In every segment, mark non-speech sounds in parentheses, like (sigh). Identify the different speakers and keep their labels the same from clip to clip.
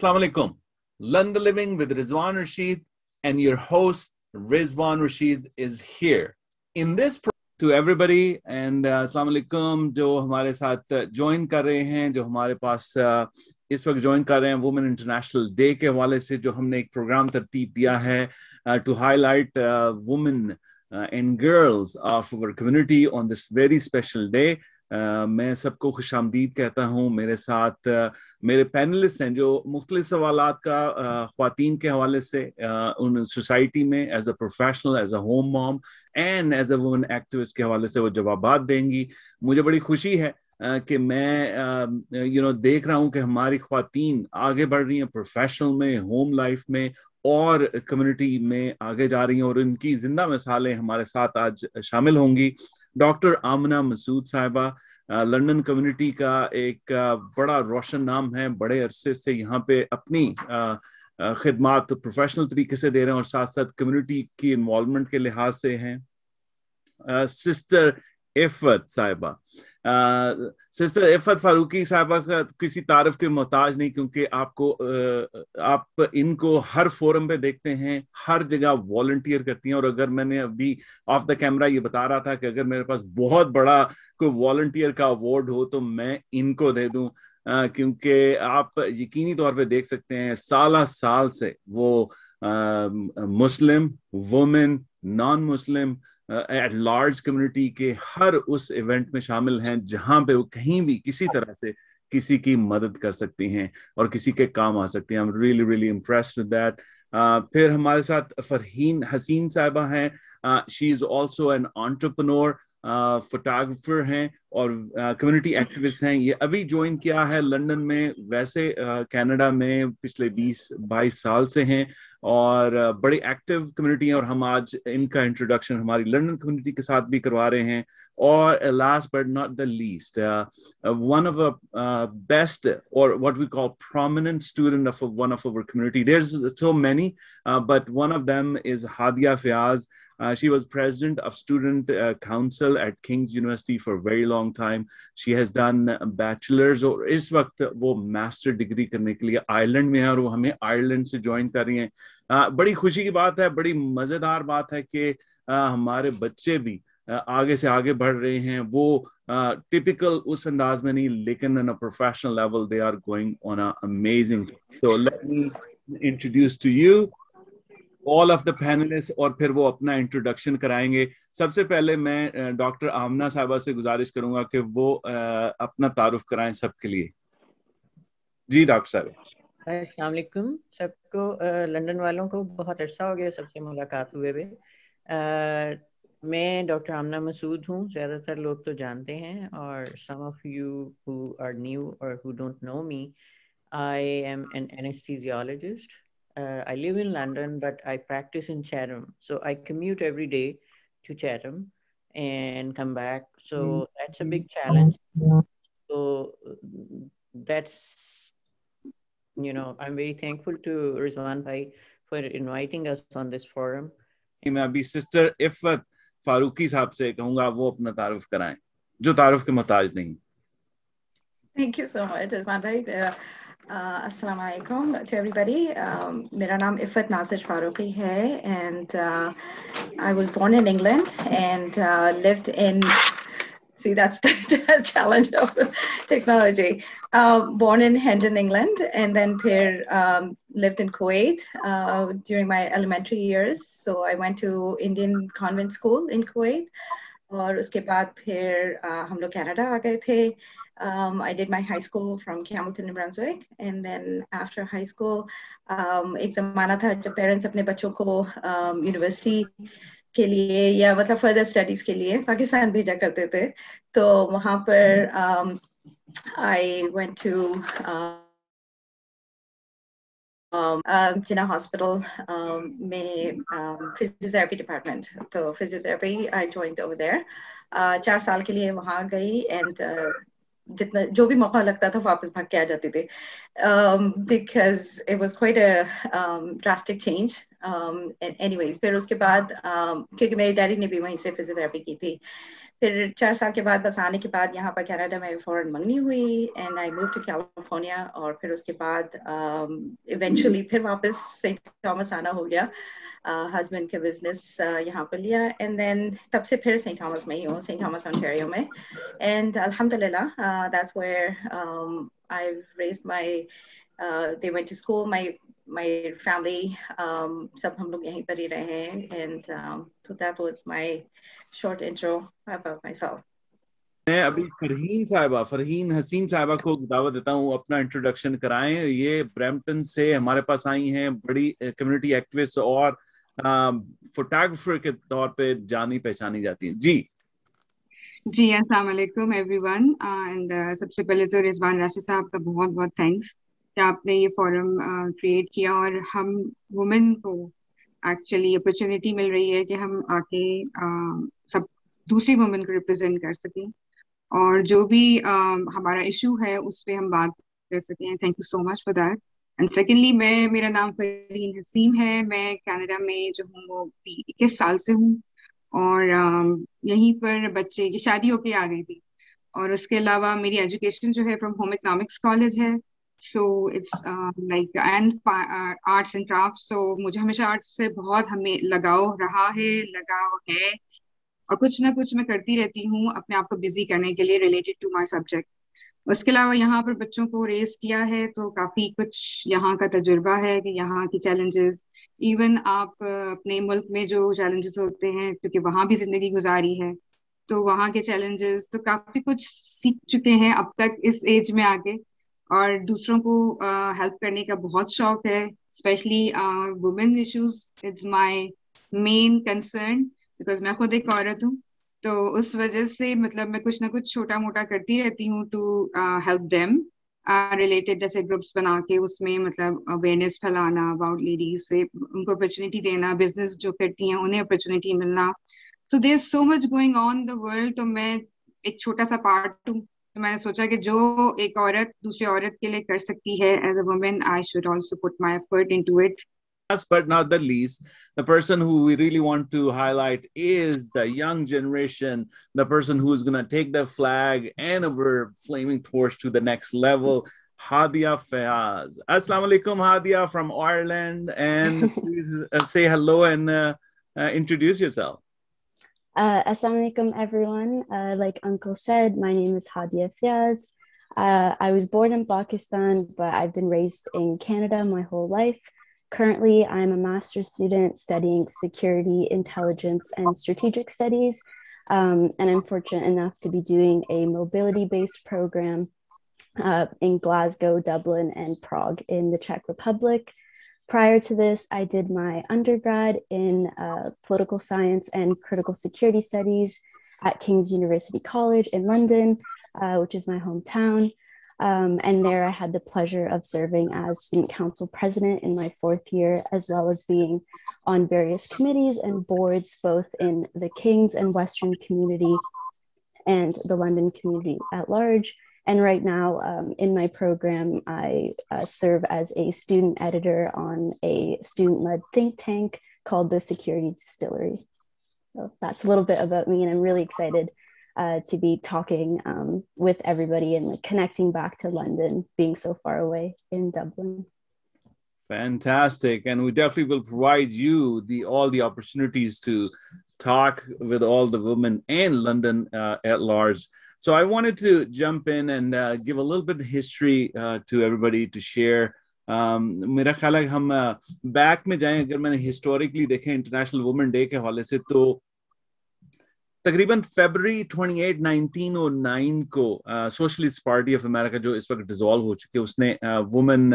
Speaker 1: Assalamu alaikum. London Living with Rizwan Rashid and your host Rizwan Rashid is here. In this to everybody and uh, Assalamu alaikum जो हमारे साथ join कर रहे हैं जो हमारे पास uh, इस वक्त ज्वाइन कर रहे हैं वुमेन इंटरनेशनल डे के हवाले से जो हमने एक प्रोग्राम तरतीब दिया है to highlight women and girls of our community on this very special day Uh, मैं सबको खुश कहता हूँ मेरे साथ uh, मेरे पैनलिस्ट हैं जो मुख्तलिफ़ सवाल का खातन के हवाले से उन सोसाइटी में as a professional as a home mom and as a woman activist के हवाले से वो जवाब देंगी। मुझे बड़ी खुशी है कि मैं यू नो देख रहा हूँ कि हमारी खातन आगे बढ़ रही हैं प्रोफेशनल में होम लाइफ में और कम्युनिटी में आगे जा रही हैं और इनकी ज़िंदा मिसालें हमारे साथ आज शामिल होंगी। डॉक्टर आमना मसूद साहिबा लंदन कम्युनिटी का एक बड़ा रोशन नाम है। बड़े अरसे से यहाँ पे अपनी खिदमात प्रोफेशनल तरीके से दे रहे हैं और साथ साथ कम्युनिटी की इन्वॉल्वमेंट के लिहाज से हैं। सिस्टर इफ़त साहिबा सिस्टर इफ़त फारूकी साहबा का किसी तारफ के मोहताज नहीं, क्योंकि आपको आप इनको हर फोरम पे देखते हैं, हर जगह वॉल्टियर करती हैं। और अगर मैंने अभी ऑफ़ द कैमरा ये बता रहा था कि अगर मेरे पास बहुत बड़ा कोई वॉल्टियर का अवार्ड हो तो मैं इनको दे दूँ। क्योंकि आप यकीनी तौर पे देख सकते हैं, साल साल से वो Muslim women non Muslim at large community के हर उस इवेंट में शामिल हैं, जहाँ पे वो कहीं भी किसी तरह से किसी की मदद कर सकती हैं और किसी के काम आ सकती हैं। I am really really impressed with that फिर हमारे साथ फरहीन, हसीन साहबा हैं। She is also an entrepreneur photographer हैं। और कम्युनिटी uh, एक्टिविस्ट हैं ये अभी ज्वाइन किया है लंदन में वैसे कनाडा uh, में पिछले 20-22 साल से हैं और uh, बड़ी एक्टिव कम्युनिटी हैं और हम आज इनका इंट्रोडक्शन हमारी लंदन कम्युनिटी के साथ भी करवा रहे हैं और last but not the least one of best और what we call prominent student of one of our community there so many but one of them is Hadiya Fayaz Uh, she was president of student uh, council at King's University for a very long long time she has done bachelors और इस वक्त वो master degree करने के लिए Ireland में है और वो हमें आयरलैंड से ज्वाइन कर रही हैं। बड़ी खुशी की बात है, बड़ी मज़ेदार बात है कि हमारे बच्चे भी आगे से आगे बढ़ रहे हैं। वो टिपिकल उस अंदाज में नहीं, लेकिन on a professional level they are going on a amazing so let me introduce to you all of the panelist और फिर वो अपना इंट्रोडक्शन कराएँगे। सबसे पहले मैं डॉक्टर आमना साहबा से गुजारिश करूँगा कि वो अपना तारुफ कराएँ सबके लिए। जी डॉक्टर साहब।
Speaker 2: अस्सलाम सबको लंदन वालों को बहुत अर्सा हो गया सबसे मुलाकात हुए हुए। मैं डॉक्टर आमना मसूद हूँ। ज़्यादातर लोग तो जानते हैं और some of you who are new और who don't know me I am an anaesthesiologist uh, I live in London, but I practice in Chatham. So I commute every day to Chatham and come back. So mm-hmm. that's a big challenge. So that's, you know, I'm very thankful to Rizwan Bhai for inviting us on this forum.
Speaker 1: मैं अभी sister Iffat Farooqui साहब से कहूंगा वो अपना तारुफ कराएं जो तारुफ के मोहताज नहीं
Speaker 3: Thank you so much, Rizwan Bhai. Uh, Uh, Assalamu alaikum to everybody. Um, मेरा नाम इफ़त नासिर फारूकी है and uh, I was born in England and uh, lived in see that's the (laughs) challenge of technology. Uh, born in Hendon, England, and then Pierre um, lived in Kuwait uh, during my elementary years. So I went to Indian convent school in Kuwait. और उसके बाद फिर uh, हम लोग Canada आ गए थे um, I did my high school from Hamilton, New Brunswick, and then after high school, um, एक ज़माना था जब parents अपने बच्चों को um, university के लिए या मतलब further studies के लिए पाकिस्तान भेजा करते थे तो वहाँ पर um, I went Jinnah hospital में फिजियोथेरापी डिपार्टमेंट तो physiotherapy I joined over there चार साल के लिए वहाँ गई एंड uh, जितना, जो भी मौका लगता था वापस भाग के आ जाती थी। Because it was quite drastic change anyways फिर उसके बाद um, क्योंकि मेरी डैडी ने भी वहीं से फिजियोथेरेपी की थी। फिर चार साल के बाद बस आने के बाद यहाँ पर कनाडा में फ़ौरन मंगनी हुई and I move to California और फिर उसके बाद इवेंचुअली um, फिर वापस सेंट थॉमस आना हो गया हस्बैंड uh, के बिज़नेस uh, यहाँ पर लिया एंड देन तब से फिर सेंट थॉमस में ही हूँ सेंट थॉमस ऑन्टेरियो में एंड अल्हम्दुलिल्लाह that's where I raised my they went to school my my family um, सब हम लोग यहीं पर ही रहे हैं and um, so that was short intro about myself.
Speaker 1: मैं अभी फरहीन साहिबा फरहीन हसीन साहिबा को दावत देता हूँ अपना इंट्रोडक्शन कराएँ। ये ब्रैम्पटन से हमारे पास आई हैं बड़ी कम्युनिटी एक्टिविस्ट और फोटोग्राफर के तौर पे जानी पहचानी जाती हैं। जी।
Speaker 4: जी अस्सलाम वालेकुम एवरीवन एंड सबसे पहले तो रिजवान राशि साहब का बहुत बहुत थैंक्स कि आपने ये फोरम क्रिएट किया और हम वुमेन को एक्चुअली अपॉर्चुनिटी मिल रही है कि हम आके सब दूसरी वुमेन को रिप्रेजेंट कर सकें। और जो भी हमारा इशू है, उस पर हम बात कर सकें। Thank you so much for that and secondly मैं, मेरा नाम फरीन हसीम है। मैं कनाडा में जो हूँ, वो इक्कीस साल से हूँ। और यहीं पर बच्चे की शादी होके आ गई थी। और उसके अलावा मेरी एजुकेशन जो है फ्रॉम होम इकोनॉमिक्स कॉलेज है। Uh, like and uh, arts and crafts. So मुझे हमेशा आर्ट्स से बहुत हमें लगाव रहा है लगाव है। और कुछ ना कुछ मैं करती रहती हूँ अपने आप को बिज़ी करने के लिए रिलेटेड टू माई सब्जेक्ट उसके अलावा यहाँ पर बच्चों को रेस किया है तो काफ़ी कुछ यहाँ का तजुर्बा है कि यहाँ की चैलेंजेस इवन आप अपने मुल्क में जो चैलेंजेस होते हैं क्योंकि वहाँ भी ज़िंदगी गुजारी है तो वहाँ के चैलेंजेस तो काफ़ी कुछ सीख चुके हैं अब तक इस एज में आके और दूसरों को हेल्प uh, करने का बहुत शौक है specially women issues it's my main concern because मैं खुद एक औरत हूँ तो उस वजह से मतलब मैं कुछ ना कुछ छोटा मोटा करती रहती हूँ टू हेल्प देम रिलेटेड जैसे ग्रुप्स बना के उसमें मतलब अवेयरनेस फैलाना अबाउट लेडीज़ से उनको अपॉर्चुनिटी देना बिज़नेस जो करती हैं उन्हें अपॉर्चुनिटी मिलना। So there so much going on the world तो मैं एक छोटा सा पार्ट हूँ तो मैंने सोचा कि जो एक औरत दूसरी औरत के लिए कर सकती है as a women I should also put my effort into it
Speaker 1: Last but not the least, the person who we really want to highlight is the young generation, the person who is going to take the flag and our flaming torch to the next level. Hadia Fiaz. Assalamu alaikum, Hadia from Ireland. And (laughs) please uh, say hello and uh, uh, introduce yourself.
Speaker 5: Uh, Assalamualaikum, everyone. Uh, like Uncle said, my name is Hadia Fiaz. Uh, I was born in Pakistan, but I've been raised in Canada my whole life. Currently, I'm a master's student studying security, intelligence, and strategic studies. Um, and I'm fortunate enough to be doing a mobility based program uh, in Glasgow, Dublin, and Prague in the Czech Republic. Prior to this, I did my undergrad in uh, political science and critical security studies at King's University College in London, uh, which is my hometown. Um, and there I had the pleasure of serving as student council president in my fourth year, as well as being on various committees and boards, both in the King's and Western community and the London community at large. And right now, um, in my program, I uh, serve as a student editor on a student led think tank called the Security Distillery. So that's a little bit about me, and I'm really excited uh, to be talking um, with everybody and like connecting back to London, being so far away in Dublin.
Speaker 1: Fantastic, and we definitely will provide you the all the opportunities to talk with all the women in London uh, at large. So I wanted to jump in and uh, give a little bit of history uh, to everybody to share. Um, मेरा ख्याल है हम back uh, में जाएं अगर मैंने historically देखें international women day के हवाले से तो तकरीबन फरवरी 28 1909 को सोशलिस्ट पार्टी ऑफ अमेरिका जो इस वक्त डिसॉल्व हो चुकी है उसने women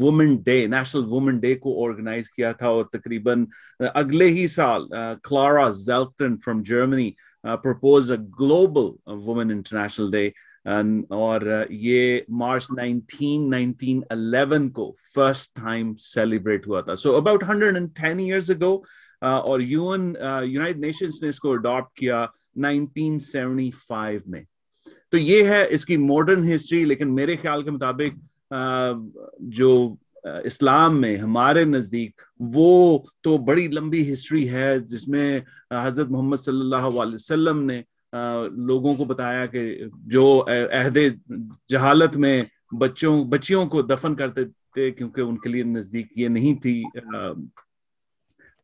Speaker 1: women day national women day को ऑर्गेनाइज किया था और तकरीबन uh, अगले ही साल Clara Zetkin from Germany propose a global international day और ये मार्च 19 1911 को फ़र्स्ट टाइम सेलिब्रेट हुआ था सो अबाउट 110 इयर्स अगो और यूएन यूनाइटेड नेशंस ने इसको अडॉप्ट किया 1975 में तो ये है इसकी मॉडर्न हिस्ट्री लेकिन मेरे ख्याल के मुताबिक uh, जो इस्लाम में हमारे नज़दीक वो तो बड़ी लंबी हिस्ट्री है जिसमें हज़रत मोहम्मद सल्लल्लाहु अलैहि वसल्लम ने लोगों को बताया कि जो अहद जहालत में बच्चों, बच्चियों को दफन करते थे क्योंकि उनके लिए नज़दीक ये नहीं थी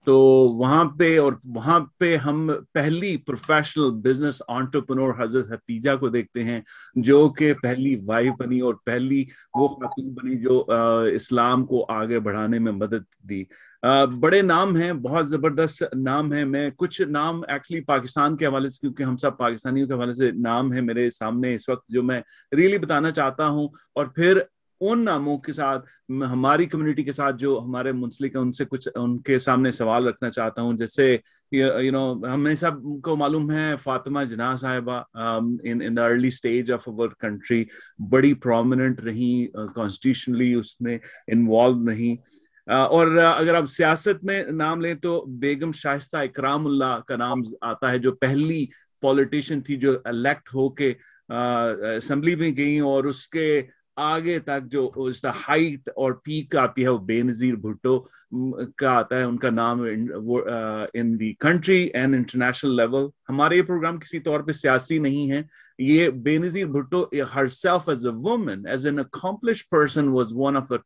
Speaker 1: तो वहाँ पे और वहाँ पे हम पहली प्रोफेशनल बिज़नेस ऑन्टरप्रनोर हज़रत हतीजा को देखते हैं जो कि पहली वाइफ बनी और पहली वो खातून बनी जो आ, इस्लाम को आगे बढ़ाने में मदद दी। आ, बड़े नाम हैं बहुत ज़बरदस्त नाम है। मैं कुछ नाम एक्चुअली पाकिस्तान के हवाले से क्योंकि हम सब पाकिस्तानियों के हवाले से नाम है मेरे सामने इस वक्त जो मैं रियली बताना चाहता हूँ। और फिर उन नामों के साथ हमारी कम्युनिटी के साथ जो हमारे मुंसलिक है उनसे कुछ उनके सामने सवाल रखना चाहता हूँ। जैसे यू नो हमें सबको मालूम है फातिमा जना साहिबा in in the early stage of our country बड़ी प्रोमिनेंट रही कॉन्स्टिट्यूशनली उसमें इन्वॉल्व uh, और अगर आप सियासत में नाम लें तो बेगम शाइस्ता इकरामुल्ला का नाम आता है जो पहली पॉलिटिशियन थी जो इलेक्ट होके असेंबली में गई और उसके आगे तक जो उसका हाइट और पीक आती है वो बेनजीर भुट्टो का आता है उनका नाम in the country and international level हमारे ये प्रोग्राम किसी तौर पे सियासी नहीं है। ये Benazir Bhutto herself as a woman as an accomplished person was one of the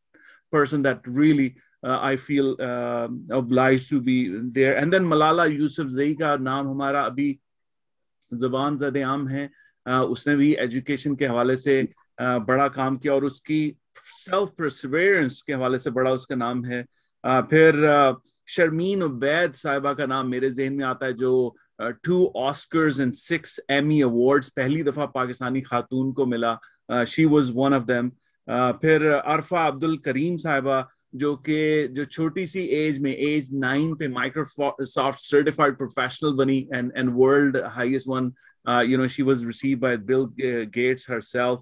Speaker 1: person that really uh, I feel uh, obliged to be there. And then Malala Yousafzai का नाम हमारा अभी जबान जद आम है। uh, उसने भी एजुकेशन के हवाले से बड़ा काम किया और उसकी सेल्फ परसिवेरेंस के हवाले से बड़ा उसका नाम है। फिर शर्मीन उबैद साहिबा का नाम मेरे जहन में आता है जो two Oscars and six Emmy awards पहली दफ़ा पाकिस्तानी खातून को मिला। She was one of them फिर अरफा अब्दुल करीम साहिबा, जो कि, जो छोटी सी एज में एज नाइन पे माइक्रोसॉफ्ट सर्टिफाइड प्रोफेशनल बनी and and world highest one you know she was receive by Bill Gates herself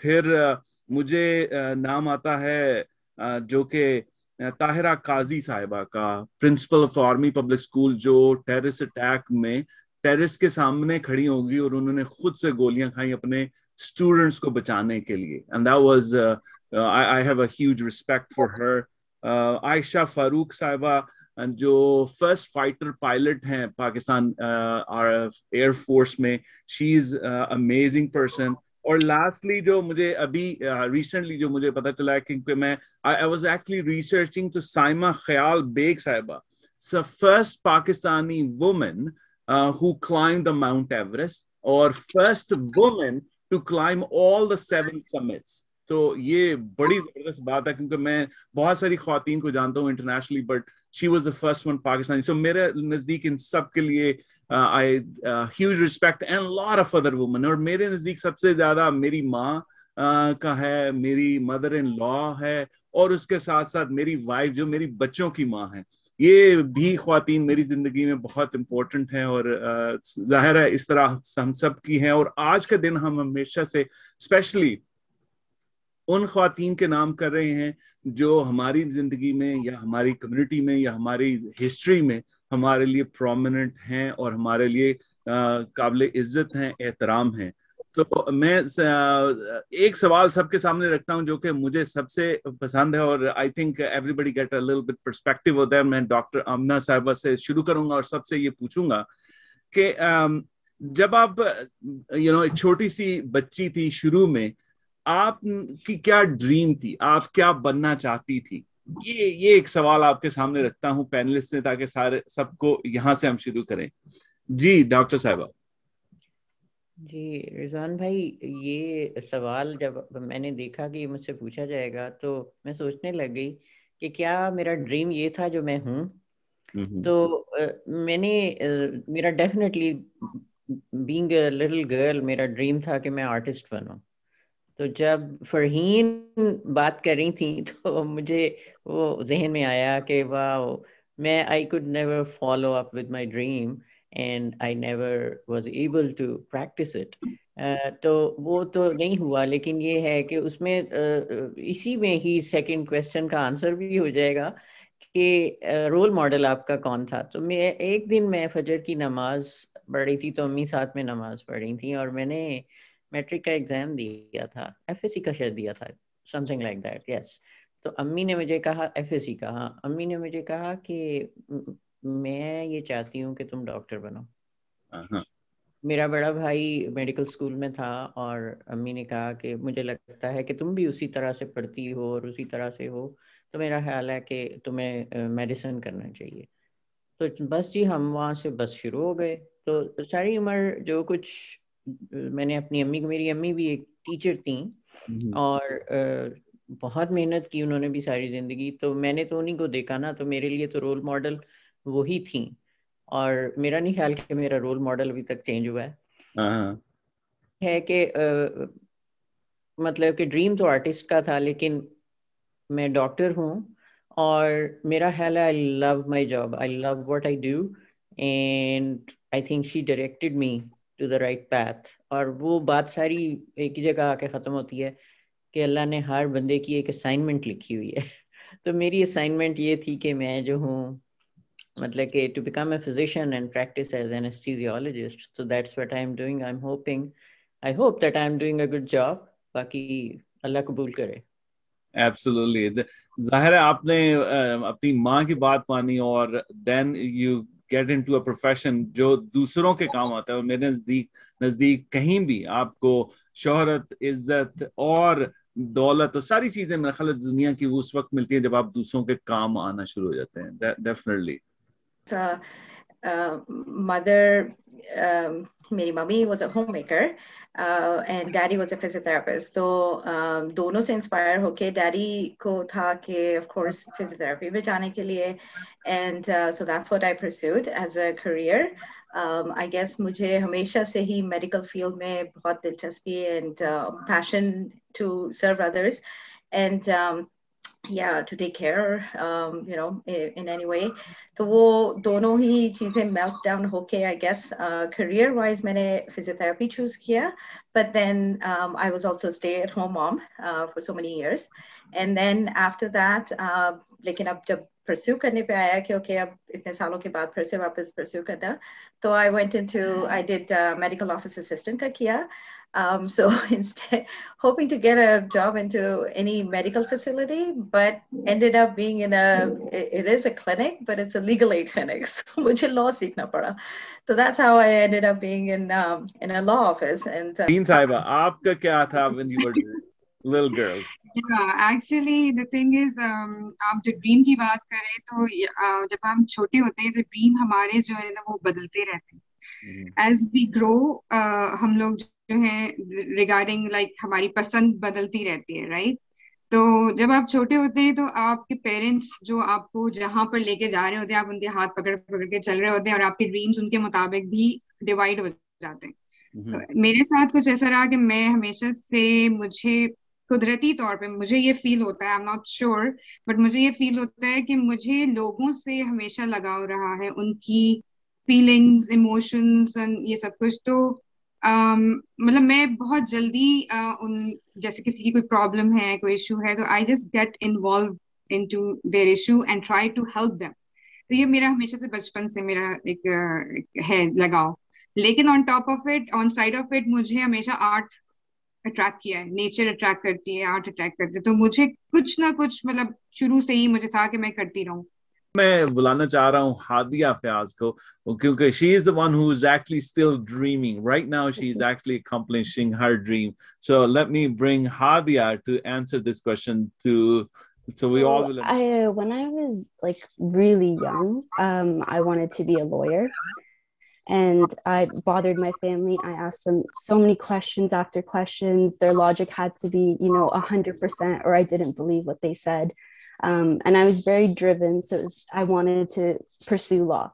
Speaker 1: फिर मुझे नाम आता है जो कि ताहिरा काजी साहिबा का, principal of army public school, जो टेररिस्ट अटैक में टेररिस्ट के सामने खड़ी होगी और उन्होंने खुद से गोलियाँ खाई अपने स्टूडेंट्स को बचाने के लिए। And that was I have a huge respect for her Ayesha Farooq Sahiba, जो फ़र्स्ट फाइटर पायलट हैं पाकिस्तान एयर फोर्स में शी इज़ अमेजिंग पर्सन और लास्टली जो मुझे अभी रिसेंटली uh, जो मुझे पता चला है क्योंकि मैं I was actually researching to Saima Khayal Baig Sahiba first Pakistani woman who climb the mount Everest और first women to climb all the seven summits तो ये बड़ी ज़बरदस्त बात है क्योंकि मैं बहुत सारी खातन को जानता हूँ internationally but she was the first one Pakistani so मेरे नज़दीक इन सब के लिए I huge respect and lot of other woman और मेरे नज़दीक सबसे ज़्यादा मेरी माँ uh, का है मेरी मदर इन लॉ है और उसके साथ साथ मेरी वाइफ जो मेरी बच्चों की माँ है। ये भी खातन मेरी ज़िंदगी में बहुत इंपॉर्टेंट है और uh, ज़ाहिर है इस तरह हम सब की हैं। और आज का दिन हम हमेशा से स्पेशली उन खातन के नाम कर रहे हैं जो हमारी ज़िंदगी में या हमारी कम्युनिटी में या हमारी हिस्ट्री में हमारे लिए प्रोमिनेंट हैं और हमारे लिए काबिल इज़्ज़त हैं, एहतराम हैं। तो मैं एक सवाल सबके सामने रखता हूँ जो कि मुझे सबसे पसंद है और I think everybody get a little bit perspective होता है मैं डॉक्टर अमना साहबा से शुरू करूँगा और सबसे ये पूछूँगा कि जब आप यू नो एक छोटी सी बच्ची थी शुरू में, आप, की क्या ड्रीम थी? आप क्या बनना चाहती थी? ये ये एक सवाल आपके सामने रखता हूँ पैनलिस्ट ने ताकि सारे सबको यहाँ से हम शुरू करें। जी डॉक्टर साहबा।
Speaker 2: जी रिजवान भाई ये सवाल जब मैंने देखा कि मुझसे पूछा जाएगा तो मैं सोचने लग गई कि क्या मेरा ड्रीम ये था जो मैं हूँ? तो मैंने मेरा definitely being a little girl मेरा ड्रीम था कि मैं आर्टिस्ट बनूं। तो जब फरहीन बात कर रही थी (laughs) तो मुझे वो जहन में आया कि वाह मैं I could never follow up with my dream and I never was able to practice it तो वो तो नहीं हुआ लेकिन ये है कि उसमें uh, इसी में ही सेकंड क्वेश्चन का आंसर भी हो जाएगा कि रोल uh, मॉडल आपका कौन था? तो मैं एक दिन मैं फजर की नमाज़ पढ़ रही थी तो अम्मी साथ में नमाज़ पढ़ रही थी और मैंने मैट्रिक का एग्ज़ाम दिया था एफ़ एस सी का शायद दिया था समथिंग लाइक दैट यस तो अम्मी ने मुझे कहा एफ़ कहा अम्मी ने मुझे कहा कि मैं ये चाहती हूँ कि तुम डॉक्टर बनो। uh-huh. मेरा बड़ा भाई मेडिकल स्कूल में था और अम्मी ने कहा कि मुझे लगता है कि तुम भी उसी तरह से पढ़ती हो और उसी तरह से हो तो मेरा ख्याल है कि तुम्हें मेडिसिन करना चाहिए। तो बस जी हम वहाँ से बस शुरू हो गए। तो सारी उम्र जो कुछ मैंने अपनी अम्मी को मेरी अम्मी भी एक टीचर थी हम्म। और बहुत मेहनत की उन्होंने भी सारी ज़िंदगी तो मैंने तो उन्हीं को देखा ना तो मेरे लिए तो रोल मॉडल वही थी और मेरा नहीं ख्याल कि मेरा रोल मॉडल अभी तक चेंज हुआ है हाँ। है कि मतलब कि ड्रीम तो आर्टिस्ट का था लेकिन मैं डॉक्टर हूँ और मेरा ख्याल है I love my job I love what I do and I think she directed me to the right path और वो बात सारी एक ही जगह आके ख़त्म होती है कि अल्लाह ने हर बंदे की एक असाइनमेंट लिखी हुई है। (laughs) तो मेरी असाइनमेंट ये थी कि मैं जो हूँ मतलब कि to become a physician and practice as an anesthesiologist so that's what I am doing I am hoping I hope that I am doing a good job बाकी अल्लाह कबूल करे।
Speaker 1: एब्सोल्युटली ज़ाहिर है आपने अपनी माँ की बात मानी और then you get into a profession जो दूसरों के काम आता है और मेरे नज़दीक नज़दीक कहीं भी आपको शोहरत, इज़्ज़त और दौलत और सारी चीज़ें मेरा ख्याल दुनिया की उस वक्त मिलती है जब आप दूसरों के काम आना शुरू हो जाते हैं डेफिनेटली
Speaker 3: मदर मेरी mummy was a homemaker and daddy was a physiotherapist तो uh, दोनों से इंस्पायर होके डैडी को था कि ऑफ कोर्स फिजियोथेरेपी में जाने के लिए and so that's what I pursued as a career I guess मुझे हमेशा से ही मेडिकल फील्ड में बहुत दिलचस्पी and passion to serve others and yeah to take care um, you know in, in any way तो वो दोनों ही चीजें मेल्ट डाउन होके आई गेस career wise मैंने physiotherapy choose किया but then um, I was also stay at home mom uh, for so many years and then after that uh, लेकिन अब जब pursue करने पे आया कि okay अब इतने सालों के बाद फिर से वापस pursue करना तो I went into I did uh, medical office assistant का किया um, so (laughs) instead, hoping to get a job into any medical facility, but ended up being in a, it is a clinic, but it's a legal aid clinic. So (laughs) मुझे law सीखना पड़ा. So that's how I ended up being in um, in a law office. And uh,
Speaker 1: Dean Saiba, आपका क्या था when you were little girl?
Speaker 4: Yeah, actually the thing is, um, आप जो dream की बात करें तो uh, जब हम छोटे होते हैं तो ड्रीम हमारे जो है ना वो बदलते रहते हैं. एज वी ग्रो हम लोग जो है रिगार्डिंग लाइक like, हमारी पसंद बदलती रहती है राइट तो जब आप छोटे होते हैं तो आपके पेरेंट्स जो आपको जहाँ पर लेके जा रहे होते हैं आप उनके हाथ पकड़ पकड़ के चल रहे होते हैं और आपके ड्रीम्स उनके मुताबिक भी डिवाइड हो जाते हैं। तो मेरे साथ कुछ ऐसा रहा कि मैं हमेशा से मुझे कुदरती तौर पे मुझे ये फील होता है I am not sure but मुझे ये फील होता है कि मुझे लोगों से हमेशा लगाव रहा है उनकी फीलिंग्स इमोशंस एंड ये सब कुछ। तो मतलब मैं बहुत जल्दी उन, जैसे किसी की कोई प्रॉब्लम है, कोई इशू है तो I just get involve into their issue and try to help them तो ये मेरा हमेशा से बचपन से मेरा एक है लगाव। लेकिन on top of it on side of it मुझे हमेशा आर्ट अट्रैक्ट किया है। नेचर अट्रैक्ट करती है आर्ट अट्रैक्ट करती है। तो मुझे कुछ ना कुछ मतलब शुरू से ही मुझे था कि मैं करती रहूँ।
Speaker 1: मैं बुलाना चाह रहा हूँ हादिया फयाज को क्योंकि she is the one who is actually still dreaming right now she is actually accomplishing her dream so let me bring hadia to answer this question to so we all will
Speaker 5: I, uh, when i was like really young um i wanted to be a lawyer and i bothered my family i asked them so many questions after questions their logic had to be you know 100% or i didn't believe what they said um, and I was very driven. So was, I wanted to pursue law.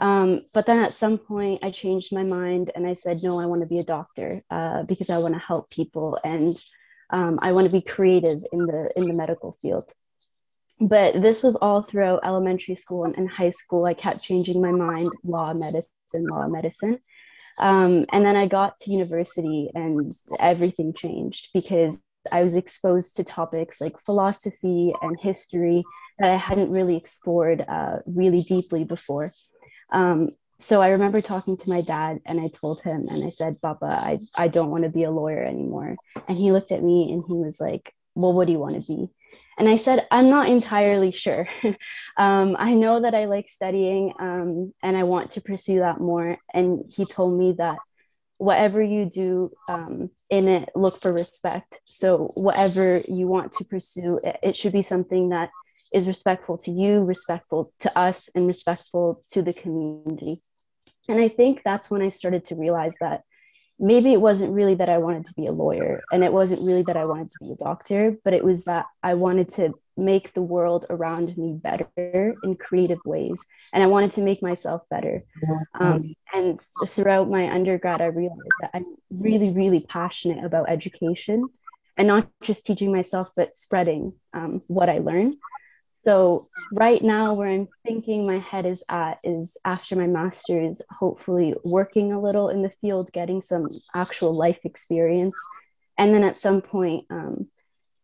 Speaker 5: Um, but then at some point, I changed my mind and I said, no, I want to be a doctor uh, because I want to help people and um, I want to be creative in the in the medical field. But this was all throughout elementary school and, and high school. I kept changing my mind: law, medicine, law, medicine. Um, and then I got to university and everything changed because I was exposed to topics like philosophy and history that I hadn't really explored uh, really deeply before. Um, so I remember talking to my dad and I told him and I said, Papa, I, I don't want to be a lawyer anymore. And he looked at me and he was like, well, what do you want to be? And I said, I'm not entirely sure. (laughs) um, I know that I like studying um, and I want to pursue that more. And he told me that whatever you do um, in it, look for respect. So, whatever you want to pursue, it, it should be something that is respectful to you, respectful to us, and respectful to the community. And I think that's when I started to realize that maybe it wasn't really that I wanted to be a lawyer and it wasn't really that I wanted to be a doctor, but it was that I wanted to make the world around me better in creative ways. And I wanted to make myself better. Um, and throughout my undergrad, I realized that I'm really, really passionate about education and not just teaching myself, but spreading um, what I learn. So right now, where I'm thinking my head is at is after my master's, hopefully working a little in the field, getting some actual life experience, and then at some point, um,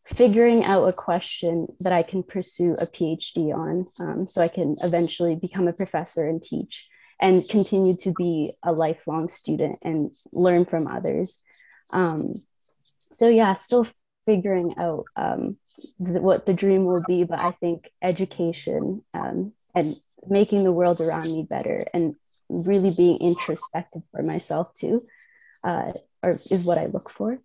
Speaker 5: figuring out a question that I can pursue a PhD on, um, so I can eventually become a professor and teach, and continue to be a lifelong student and learn from others. Um, so yeah, still figuring out um, what the dream will be, but I think education um, and making the world around me better and really being introspective for myself too, uh, or is what I look for.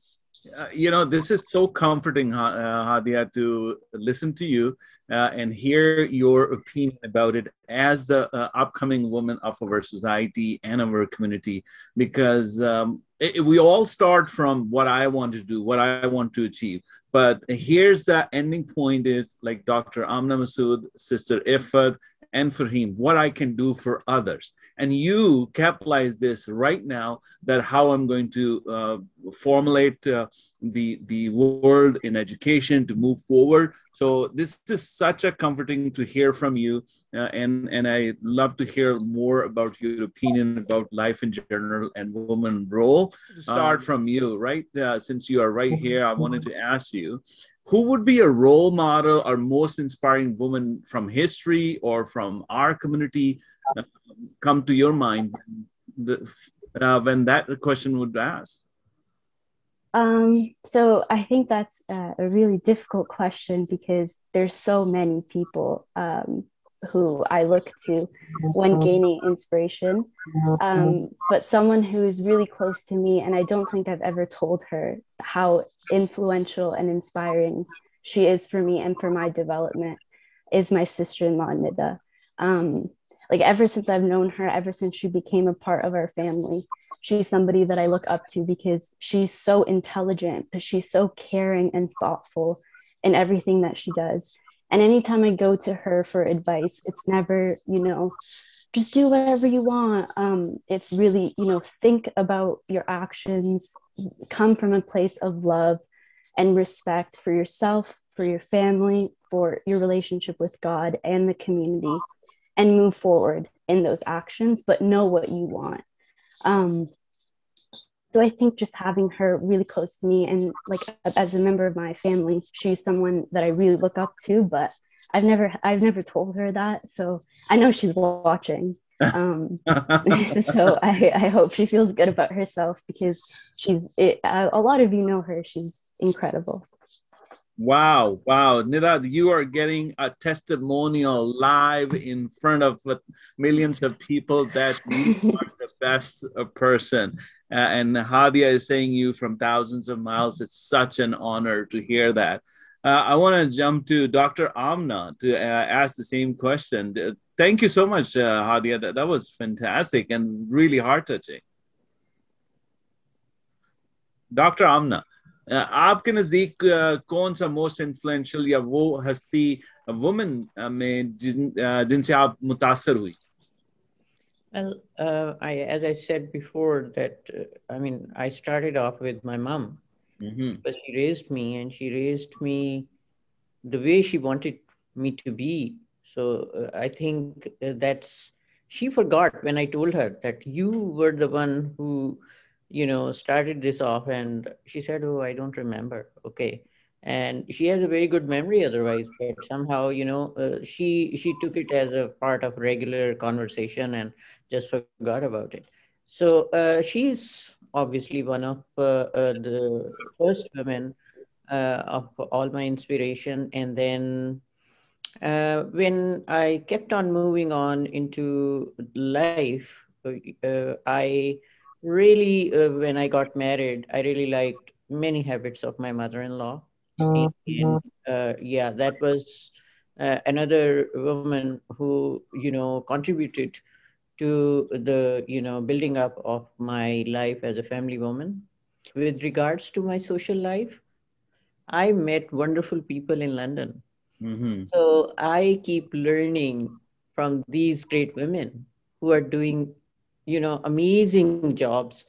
Speaker 1: Uh, you know, this is so comforting, uh, Hadia, to listen to you uh, and hear your opinion about it as the uh, upcoming woman of our society and our community, because um, it, we all start from what I want to do, what I want to achieve. But here's the ending point is like Dr. Amna Masood, Sister Iffat, and Farheen, what I can do for others and you capitalize this right now that how i'm going to uh, formulate uh, the the world in education to move forward. So this is such a comforting to hear from you uh, and and i love to hear more about your opinion about life in general and woman role. Start um, from you right? Uh, since you are right here i wanted to ask you who would be a role model or most inspiring woman from history or from our community uh, come to your mind the, uh, when that question would ask?
Speaker 5: Um, so I think that's a, a really difficult question because there's so many people um, who I look to when gaining inspiration. Um, but someone who is really close to me, and I don't think I've ever told her how influential and inspiring she is for me and for my development, is my sister-in-law Nida. Um, like ever since I've known her, ever since she became a part of our family, she's somebody that I look up to because she's so intelligent, but she's so caring and thoughtful in everything that she does. And anytime I go to her for advice, it's never, you know, just do whatever you want. Um, it's really, you know, think about your actions, come from a place of love and respect for yourself, for your family, for your relationship with God and the community and move forward in those actions, but know what you want. Um, so I think just having her really close to me and like as a member of my family, she's someone that I really look up to, but I've never I've never told her that. So I know she's watching. (laughs) um, (laughs) so I, I hope she feels good about herself because she's it, a lot of you know her. She's incredible.
Speaker 1: Wow, wow. Nida, you are getting a testimonial live in front of millions of people that you (laughs) are the best person. Uh, and Hadia is saying you from thousands of miles. It's such an honor to hear that. Uh, I want to jump to Dr. Amna to uh, ask the same question. Uh, thank you so much, uh, Hadia. That, that was fantastic and really heart touching. Dr. Amna. आपके नज़दीक कौन सा most influential या वो हस्ती women में जिन जिनसे आप मुतासर हुई
Speaker 2: Well, uh, I, as I said before, that uh, I mean, I started off with my mom, mm-hmm. but she raised me, and she raised me the way she wanted me to be. So uh, I think that's she forgot when I told her that you were the one who you know, started this off and she said, Oh, I don't remember. Okay. And she has a very good memory otherwise, but somehow, you know, uh, she she took it as a part of regular conversation and just forgot about it. So uh, she's obviously one of uh, uh the first women uh, of all my inspiration. And then uh, when I kept on moving on into life, uh, I really, uh, when I got married, I really liked many habits of my mother-in-law. And, and uh, yeah, that was uh, another woman who, you know, contributed to the, you know, building up of my life as a family woman. With regards to my social life, I met wonderful people in London.
Speaker 1: Mm-hmm.
Speaker 2: So I keep learning from these great women who are doing, you know, amazing jobs.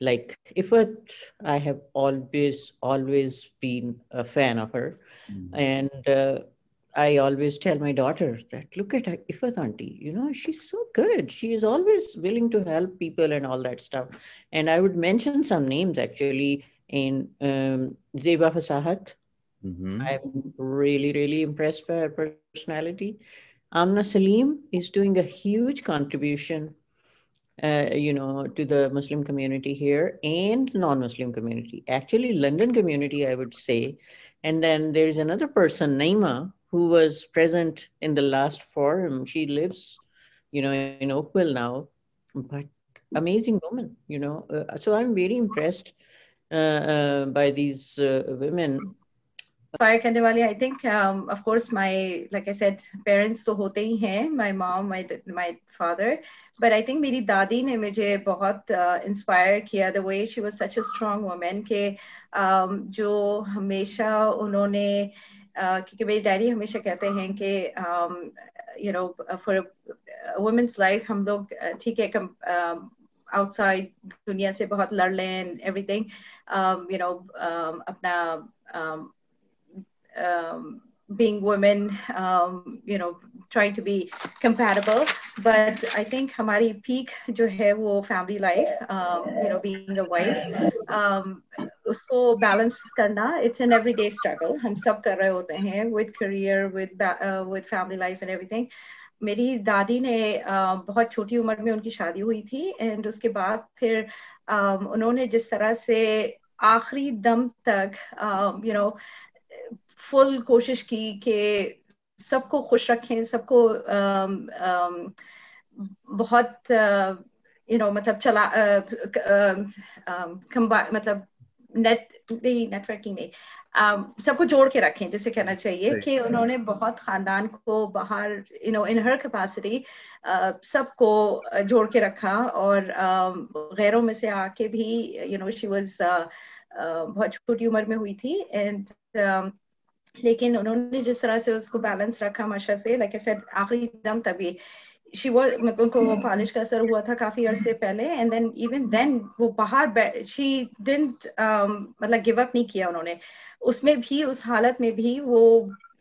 Speaker 2: Like if Iffat, I have always, always been a fan of her.
Speaker 1: Mm-hmm.
Speaker 2: And uh, I always tell my daughter that look at Iffat auntie, you know, she's so good. She is always willing to help people and all that stuff. And I would mention some names actually in um, Zeba Fasahat.
Speaker 1: Mm-hmm.
Speaker 2: I'm really, really impressed by her personality. Amna Salim is doing a huge contribution, uh, you know, to the Muslim community here and non-Muslim community. Actually, London community, I would say. And then there's another person, Naima, who was present in the last forum. She lives, you know, in Oakville now, but amazing woman, you know. Uh, so I'm very impressed uh, uh, by these uh, women
Speaker 3: inspire करने वाली I think um, of course my like I said parents तो होते ही हैं my mom my my father but I think मेरी दादी ने मुझे बहुत uh, inspire किया the way she was such a strong woman कि um, जो हमेशा उन्होंने uh, क्योंकि मेरी डैडी हमेशा कहते हैं कि um, know for a woman's life हम लोग ठीक है um, outside दुनिया से बहुत लड़ लें um, you know um, अपना um, um, um, know, trying to be compatible. But I think hamari peak jo hai wo family life, um, you know, being a wife, um, उसको balance करना it's an every day struggle हम सब कर रहे होते हैं with career with with family life and everything मेरी दादी ने uh, बहुत छोटी उम्र में उनकी शादी हुई थी एंड उसके बाद फिर um, उन्होंने जिस तरह से आखिरी दम तक यू नो फुल कोशिश की कि सबको खुश रखें, सबको um, um, बहुत uh, यू नो मतलब चला uh, मतलब नेट नहीं नेटवर्किंग नहीं। Um, सबको जोड़ के रखें जैसे कहना चाहिए कि उन्होंने बहुत खानदान को बाहर you know in her capacity सबको जोड़ के रखा और um, गैरों में से आके भी यू नो शी वाज बहुत छोटी उम्र में हुई थी। एंड um, लेकिन उन्होंने जिस तरह से उसको बैलेंस रखा मशा से लाइक आखिरी दम तक भी शी वो मतलब उनको फालिश का असर हुआ था काफ़ी अरसे पहले एंड देन इवन देन वो बाहर शी डिडंट मतलब गिव अप नहीं किया उन्होंने। उसमें भी उस हालत में भी वो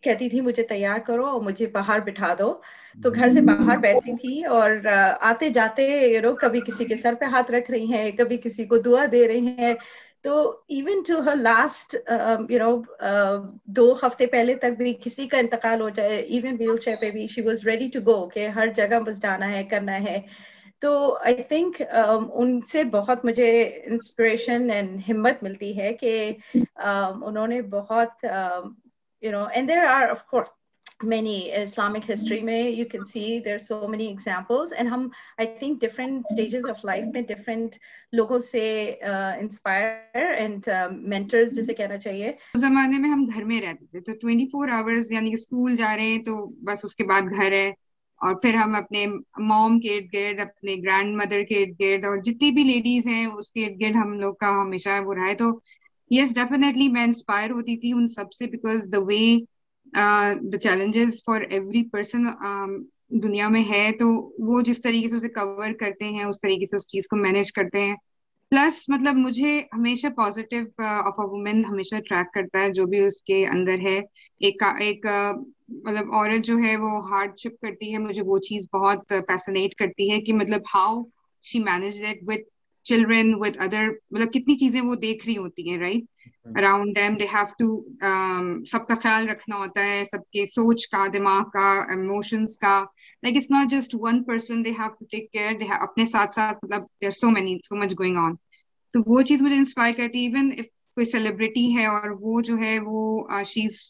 Speaker 3: कहती थी मुझे तैयार करो और मुझे बाहर बिठा दो। तो घर से बाहर बैठती थी और आते जाते यू नो कभी किसी के सर पे हाथ रख रही हैं कभी किसी को दुआ दे रही हैं। तो even to her last you know दो हफ़्ते पहले तक भी किसी का इंतकाल हो जाए इवन व्हील चेयर पे भी she was ready to go के हर जगह बस जाना है करना है। तो आई थिंक um, उनसे बहुत मुझे इंस्पिरेशन एंड हिम्मत मिलती है कि um, उन्होंने बहुत you know and there are of course many Islamic history may you can see there's so many examples. And hum I think different stages of life में different लोगों से uh, inspire and um, mentors जिसे कहना चाहिए।
Speaker 4: उस जमाने में हम घर में रहते थे तो 24 आवर्स यानी कि स्कूल जा रहे हैं तो बस उसके बाद घर है। और फिर हम अपने मॉम के इर्द गिर्द अपने ग्रैंड मदर के इर्द गिर्द और जितनी भी लेडीज़ हैं उसके इर्द गिर्द हम लोग का हमेशा वो रहा है। तो यस yes, डेफिनेटली मैं इंस्पायर होती थी उन सबसे because the way the challenges for every person दुनिया में है तो वो जिस तरीके से उसे कवर करते हैं, उस तरीके से उस चीज़ को मैनेज करते हैं। प्लस मतलब मुझे हमेशा पॉजिटिव ऑफ़ अ वुमेन हमेशा ट्रैक करता है, जो भी उसके अंदर है। एक एक मतलब औरत जो है, वो हार्डशिप करती है, मुझे वो चीज़ बहुत फैसिनेट करती है कि मतलब how she manage it with children with other मतलब कितनी चीज़ें वो देख रही होती हैं right around them they have to सबका ख्याल रखना होता है सबके सोच का दिमाग का इमोशंस का। Like it's not just one person they have to take care they अपने साथ साथ मतलब there so many so much going on तो वो चीज़ मुझे इंस्पायर करती है इवन इफ़ कोई सेलिब्रिटी है और वो जो है वो she is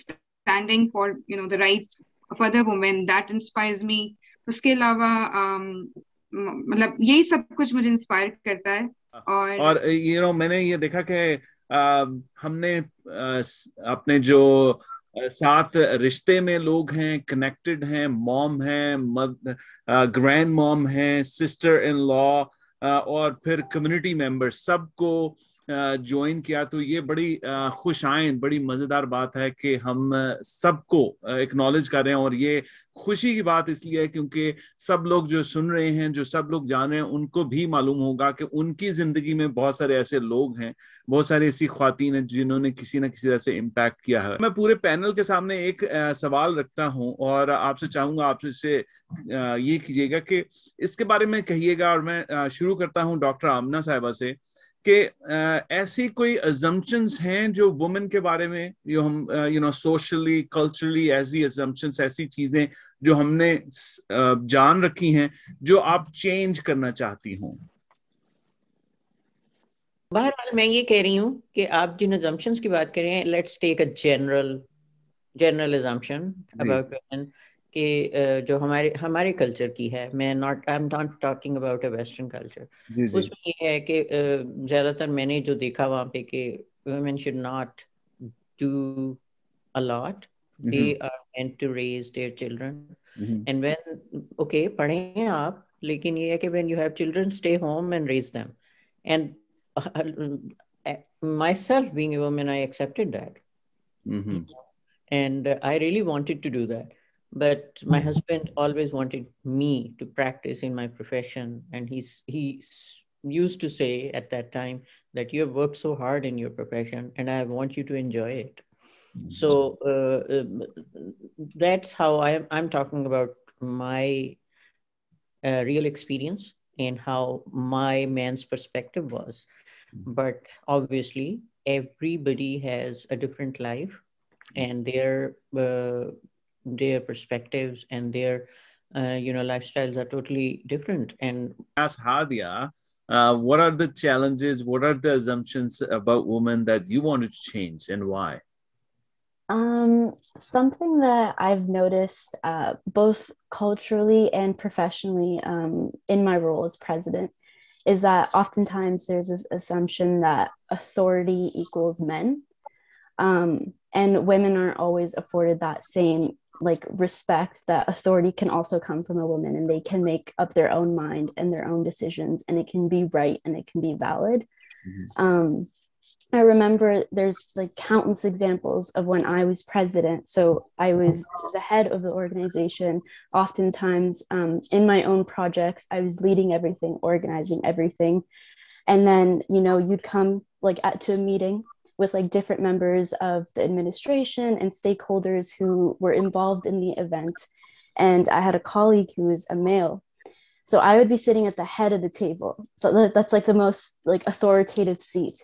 Speaker 4: standing for you know the rights of other women that inspires me उसके अलावा मतलब यही सब कुछ मुझे इंस्पायर करता है और
Speaker 1: और यू नो मैंने ये देखा कि हमने अपने जो साथ रिश्ते में लोग हैं कनेक्टेड हैं मॉम हैं ग्रैंड मॉम हैं सिस्टर इन लॉ और फिर कम्युनिटी मेंबर सबको ज्वाइन किया। तो ये बड़ी खुश आयन बड़ी मज़ेदार बात है कि हम सबको एक्नॉलेज कर रहे हैं और ये खुशी की बात इसलिए है क्योंकि सब लोग जो सुन रहे हैं, जो सब लोग जान रहे हैं, उनको भी मालूम होगा कि उनकी ज़िंदगी में बहुत सारे ऐसे लोग हैं, बहुत सारी ऐसी खातन हैं जिन्होंने किसी ना किसी तरह से इम्पैक्ट किया है। मैं पूरे पैनल के सामने एक सवाल रखता हूँ और आपसे चाहूँगा आपसे ये कीजिएगा कि इसके बारे में कहिएगा और मैं शुरू करता हूँ डॉक्टर आमना साहिबा से। कि ऐसी कोई अजम्पन्स हैं जो वुमेन के बारे में जो हम यू नो सोशली कल्चरली ऐसी अजम्पन्स ऐसी चीज़ें जो हमने जान रखी हैं जो आप चेंज करना चाहती हूँ?
Speaker 2: बहरहाल मैं ये कह रही हूँ कि आप जिन अजम्पन्स की बात कर रहे हैं let's take a general general assumption about women कि जो हमारे हमारे कल्चर की है मैं not I am not talking about a western culture उसमें ये है कि ज़्यादातर मैंने जो देखा वहाँ पे कि women should not do a lot they are meant to raise their children and when okay पढ़े हैं आप लेकिन ये है कि when you have children stay home and raise them and myself being women I accepted that and I really wanted to do that but my mm-hmm. husband always wanted me to practice in my profession and he's he used to say at that time that you have worked so hard in your profession and i want you to enjoy it mm-hmm. so uh, um, that's how I'm, I'm talking about my uh, real experience and how my man's perspective was mm-hmm. but obviously everybody has a different life and their uh, their perspectives and their uh, you know lifestyles are totally different and
Speaker 1: ask hadia uh, what are the challenges what are the assumptions about women that you wanted to change and why
Speaker 5: um, something that I've noticed uh, both culturally and professionally um, in my role as president is that oftentimes there's this assumption that authority equals men. Um, and women aren't always afforded that same like respect that authority can also come from a woman and they can make up their own mind and their own decisions and it can be right and it can be valid. Mm-hmm. um, i remember there's like countless examples of when i was president. So i was the head of the organization. Oftentimes um, in my own projects i was leading everything organizing everything. And then you know you'd come like at to a meeting with like different members of the administration and stakeholders who were involved in the event. And I had a colleague who was a male. So I would be sitting at the head of the table. So that's like the most like authoritative seat.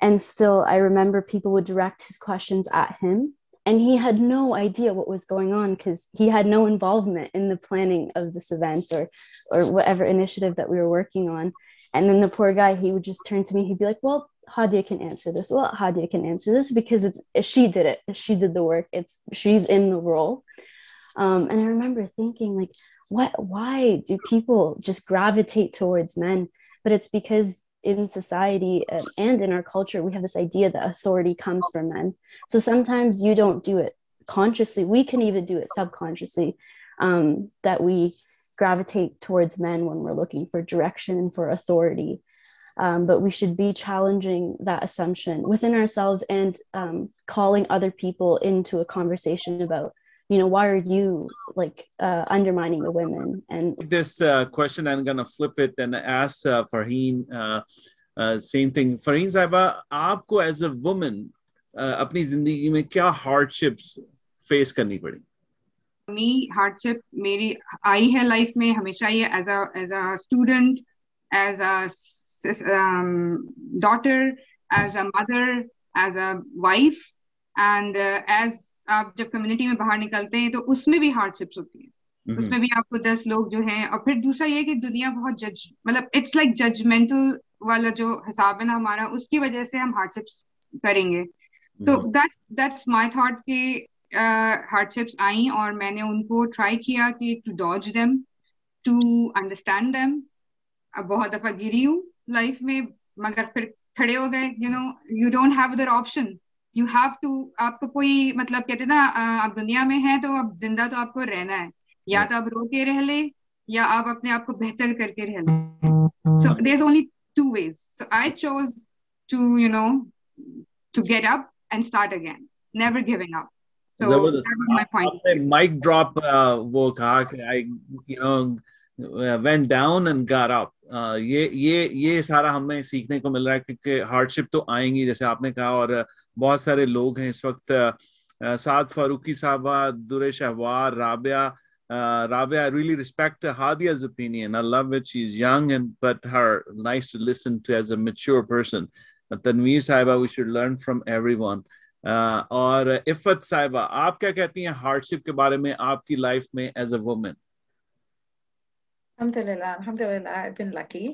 Speaker 5: And still I remember people would direct his questions at him and he had no idea what was going on because he had no involvement in the planning of this event or or whatever initiative that we were working on and then the poor guy he would just turn to me he'd be like well Hadia can answer this. Well, Hadia can answer this because it's she did it. She did the work. It's she's in the role. Um, and I remember thinking like, what? Why do people just gravitate towards men? But it's because in society uh, and in our culture we have this idea that authority comes from men. So sometimes you don't do it consciously. We can even do it subconsciously. Um, that we gravitate towards men when we're looking for direction and for authority um, but we should be challenging that assumption within ourselves and um, calling other people into a conversation about you know why are you like uh, undermining the women and
Speaker 1: this uh, question i'm gonna flip it and ask uh, farheen uh, uh, same thing farheen saiba aapko as a woman uh, अपनी जिंदगी में क्या hardships face करनी पड़ी
Speaker 4: मी hardship मेरी आई है life में हमेशा ये as a as a student as a um, daughter, as a mother, as a wife, and uh, as आप जब कम्युनिटी में बाहर निकलते हैं तो उसमें भी हार्डशिप्स होती है। उसमें भी आपको दस लोग जो हैं और फिर दूसरा ये कि दुनिया बहुत जज मतलब इट्स लाइक जजमेंटल वाला जो हिसाब है ना हमारा उसकी वजह से हम हार्डशिप्स करेंगे। तो दैट्स दैट्स माय थॉट कि हार्डशिप्स uh, आई और मैंने उनको ट्राई किया कि to dodge them to understand them बहुत दफ़ा गिरी हूँ लाइफ में मगर फिर खड़े हो गए you know you don't have other option you have to आपको कोई मतलब कहते ना आप दुनिया में है तो अब ज़िंदा तो आपको रहना है। या तो आप रो के रह ले या आप अपने आप को बेहतर करके रह ले। So there is only two ways so I chose to you know to get up and start again never giving up so that was my point.
Speaker 1: mic drop uh, वो कहा कि I you know went down and got up ये ये ये सारा हमें सीखने को मिल रहा है क्योंकि हार्डशिप तो आएँगी जैसे आपने कहा और बहुत सारे लोग हैं इस वक्त साद फारूकी साहबा दुरे Shahwar Rabia uh, Rabia, I really respect Hadia's opinion. I love it. She's young and but her nice to listen to as a mature person. But Tanveer Saiba, we should learn from everyone. Uh, और इफ़त साहिबा आप क्या कहती हैं hardship के बारे में आपकी लाइफ में एज अ वुमेन
Speaker 3: अल्हम्दुलिल्लाह अल्हम्दुलिल्लाह आई बिन लकी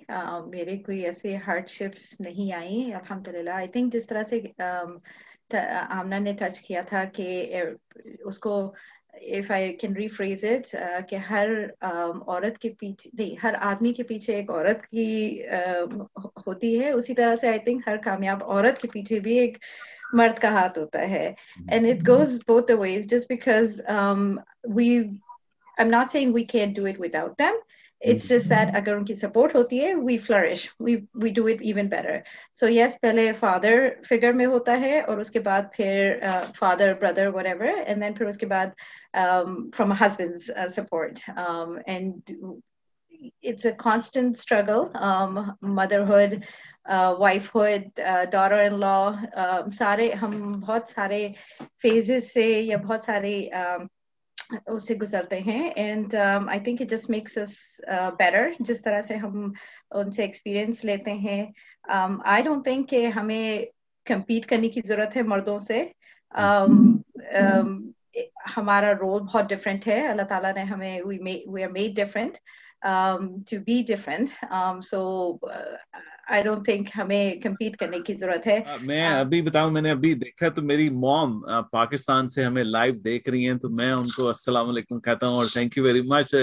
Speaker 3: मेरे कोई ऐसे हार्डशिप्स नहीं आई अल्हम्दुलिल्लाह। आई थिंक जिस तरह से um, आमना ने टच किया था कि उसको if I can rephrase it कि हर um, औरत के पीछे नहीं हर आदमी के पीछे एक औरत की होती है। उसी तरह से आई थिंक हर कामयाब औरत के पीछे भी एक मर्द का हाथ होता है। And it goes both the ways just because we I am not saying we can do it without them it's just that agar unki support hoti hai we flourish we we do it even better so yes pehle father figure mein hota hai aur uske baad phir uh, father brother whatever and then phir uske baad um, from a husband's uh, support um, and it's a constant struggle um, motherhood uh, wifehood uh, daughter-in-law um, सारे हम बहुत सारे phases से या बहुत सारे um, उससे गुजरते हैं। And I think it just makes us better जिस तरह से हम उनसे एक्सपीरियंस लेते हैं। आई डोंट थिंक कि हमें compete करने की ज़रूरत है मर्दों से। Um, um, हमारा रोल बहुत डिफरेंट है। अल्लाह ताला ने हमें we are made different to be different so I don't think हमें कम्पीट करने की ज़रूरत है।
Speaker 1: मैं अभी बताऊँ मैंने अभी देखा तो मेरी मॉम पाकिस्तान से हमें लाइव देख रही हैं तो मैं उनको अस्सलाम वालेकुम कहता हूँ और थैंक यू वेरी मच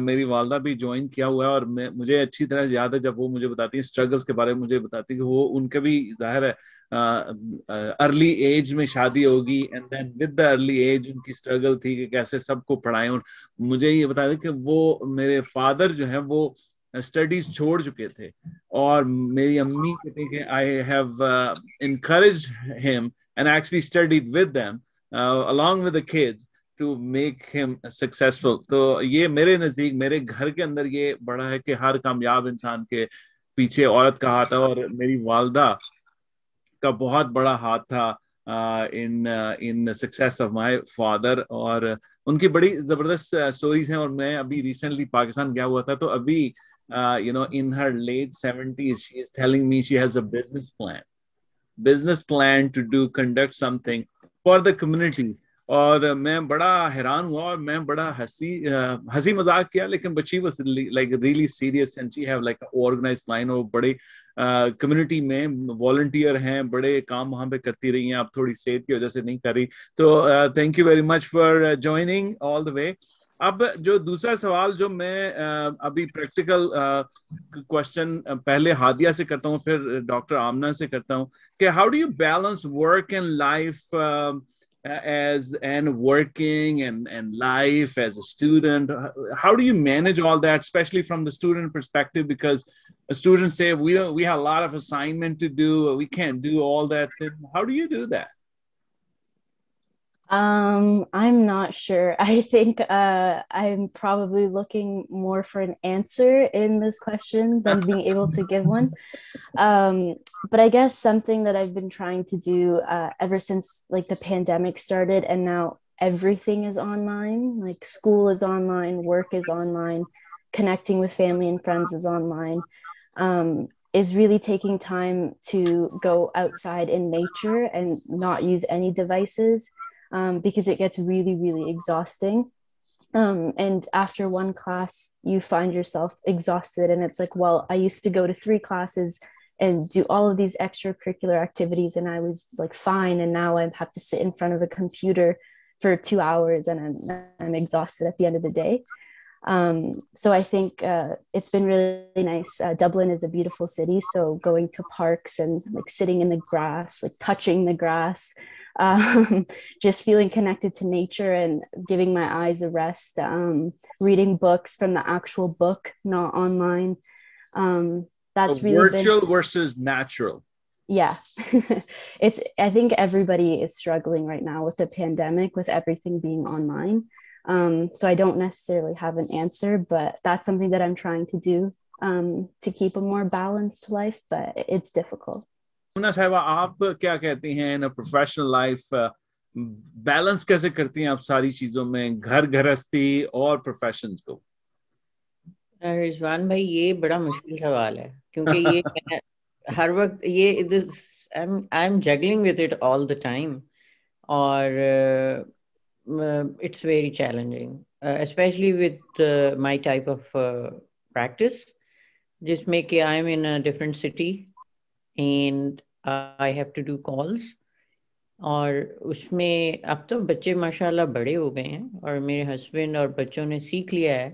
Speaker 1: मेरी वालदा भी ज्वाइन किया हुआ है और मैं मुझे अच्छी तरह याद है जब वो मुझे बताती है स्ट्रगल्स के बारे में मुझे बताती है कि वो उनका भी ज़ाहिर है अर्ली uh, एज में शादी होगी and then with the early age उनकी स्ट्रगल थी कि कैसे सबको पढ़ाएँ और मुझे ये बता दें कि वो मेरे फादर जो है वो स्टडीज़ छोड़ चुके थे। और मेरी अम्मी कहते हैं I have encourage him and actually studied with them along with the kids to make him successful. तो ये मेरे नज़दीक, मेरे घर के अंदर ये बड़ा है कि हर कामयाब इंसान के पीछे औरत का हाथ है और मेरी वालदा का बहुत बड़ा हाथ था in in success of my father और उनकी बड़ी ज़बरदस्त स्टोरीज हैं और मैं अभी रिसेंटली पाकिस्तान गया हुआ था तो अभी uh, you know, in her late 70s, she is telling me she has a business plan, business plan to do conduct something for the community. और मैं बड़ा हैरान हुआ और मैं बड़ा हंसी हंसी मजाक किया लेकिन बच्ची was like really serious and she have like organise plan और बड़े कम्युनिटी uh, में वॉलंटियर हैं बड़े काम वहां पे करती रही हैं आप थोड़ी सेहत की वजह से नहीं कर रही तो thank you very much for joining all the way अब जो दूसरा सवाल जो मैं अभी प्रैक्टिकल क्वेश्चन पहले हादिया से करता हूँ फिर डॉक्टर आमना से करता हूँ कि how do you balance work and life as and working and and life as a student how do you manage all that especially from the student perspective because students say we don't we have a lot of assignment to do we can't do all that how do you do that
Speaker 5: Um, I'm not sure. (laughs) I think uh, I'm probably looking more for an answer in this question than being able to give one. Um, but I guess something that I've been trying to do uh, ever since like the pandemic started, and now everything is online. Like school is online, work is online, connecting with family and friends is online. Um, is really taking time to go outside in nature and not use any devices um, because it gets really, really exhausting. um, and after one class you find yourself exhausted. And it's like well i used to go to three classes and do all of these extracurricular activities and i was like fine. And now i have to sit in front of a computer for two hours and i'm, I'm exhausted at the end of the day um, so i think uh, it's been really nice uh, dublin is a beautiful city so going to parks and like sitting in the grass like touching the grass (laughs) um, just feeling connected to nature and giving my eyes a rest, um, reading books from the actual book, not online. Um, that's
Speaker 1: so
Speaker 5: really
Speaker 1: virtual
Speaker 5: been,
Speaker 1: versus natural.
Speaker 5: Yeah, (laughs) it's. I think everybody is struggling right now with the pandemic, with everything being online. Um, so I don't necessarily have an answer, but that's something that I'm trying to do um, to keep a more balanced life. But it's difficult.
Speaker 1: Munna साहबा आप क्या कहती हैं in professional life balance कैसे करती हैं आप सारी चीजों में घर गृहस्थी और प्रोफेशंस को
Speaker 2: रिजवान भाई ये बड़ा मुश्किल सवाल है क्योंकि ये (laughs) हर वक्त ये I am juggling with it all the time और it's very challenging specially with my type of practice जिसमें कि I am in a different city and I have to do calls और उसमें अब तो बच्चे माशाल्लाह बड़े हो गए हैं और मेरे हस्बैंड और बच्चों ने सीख लिया है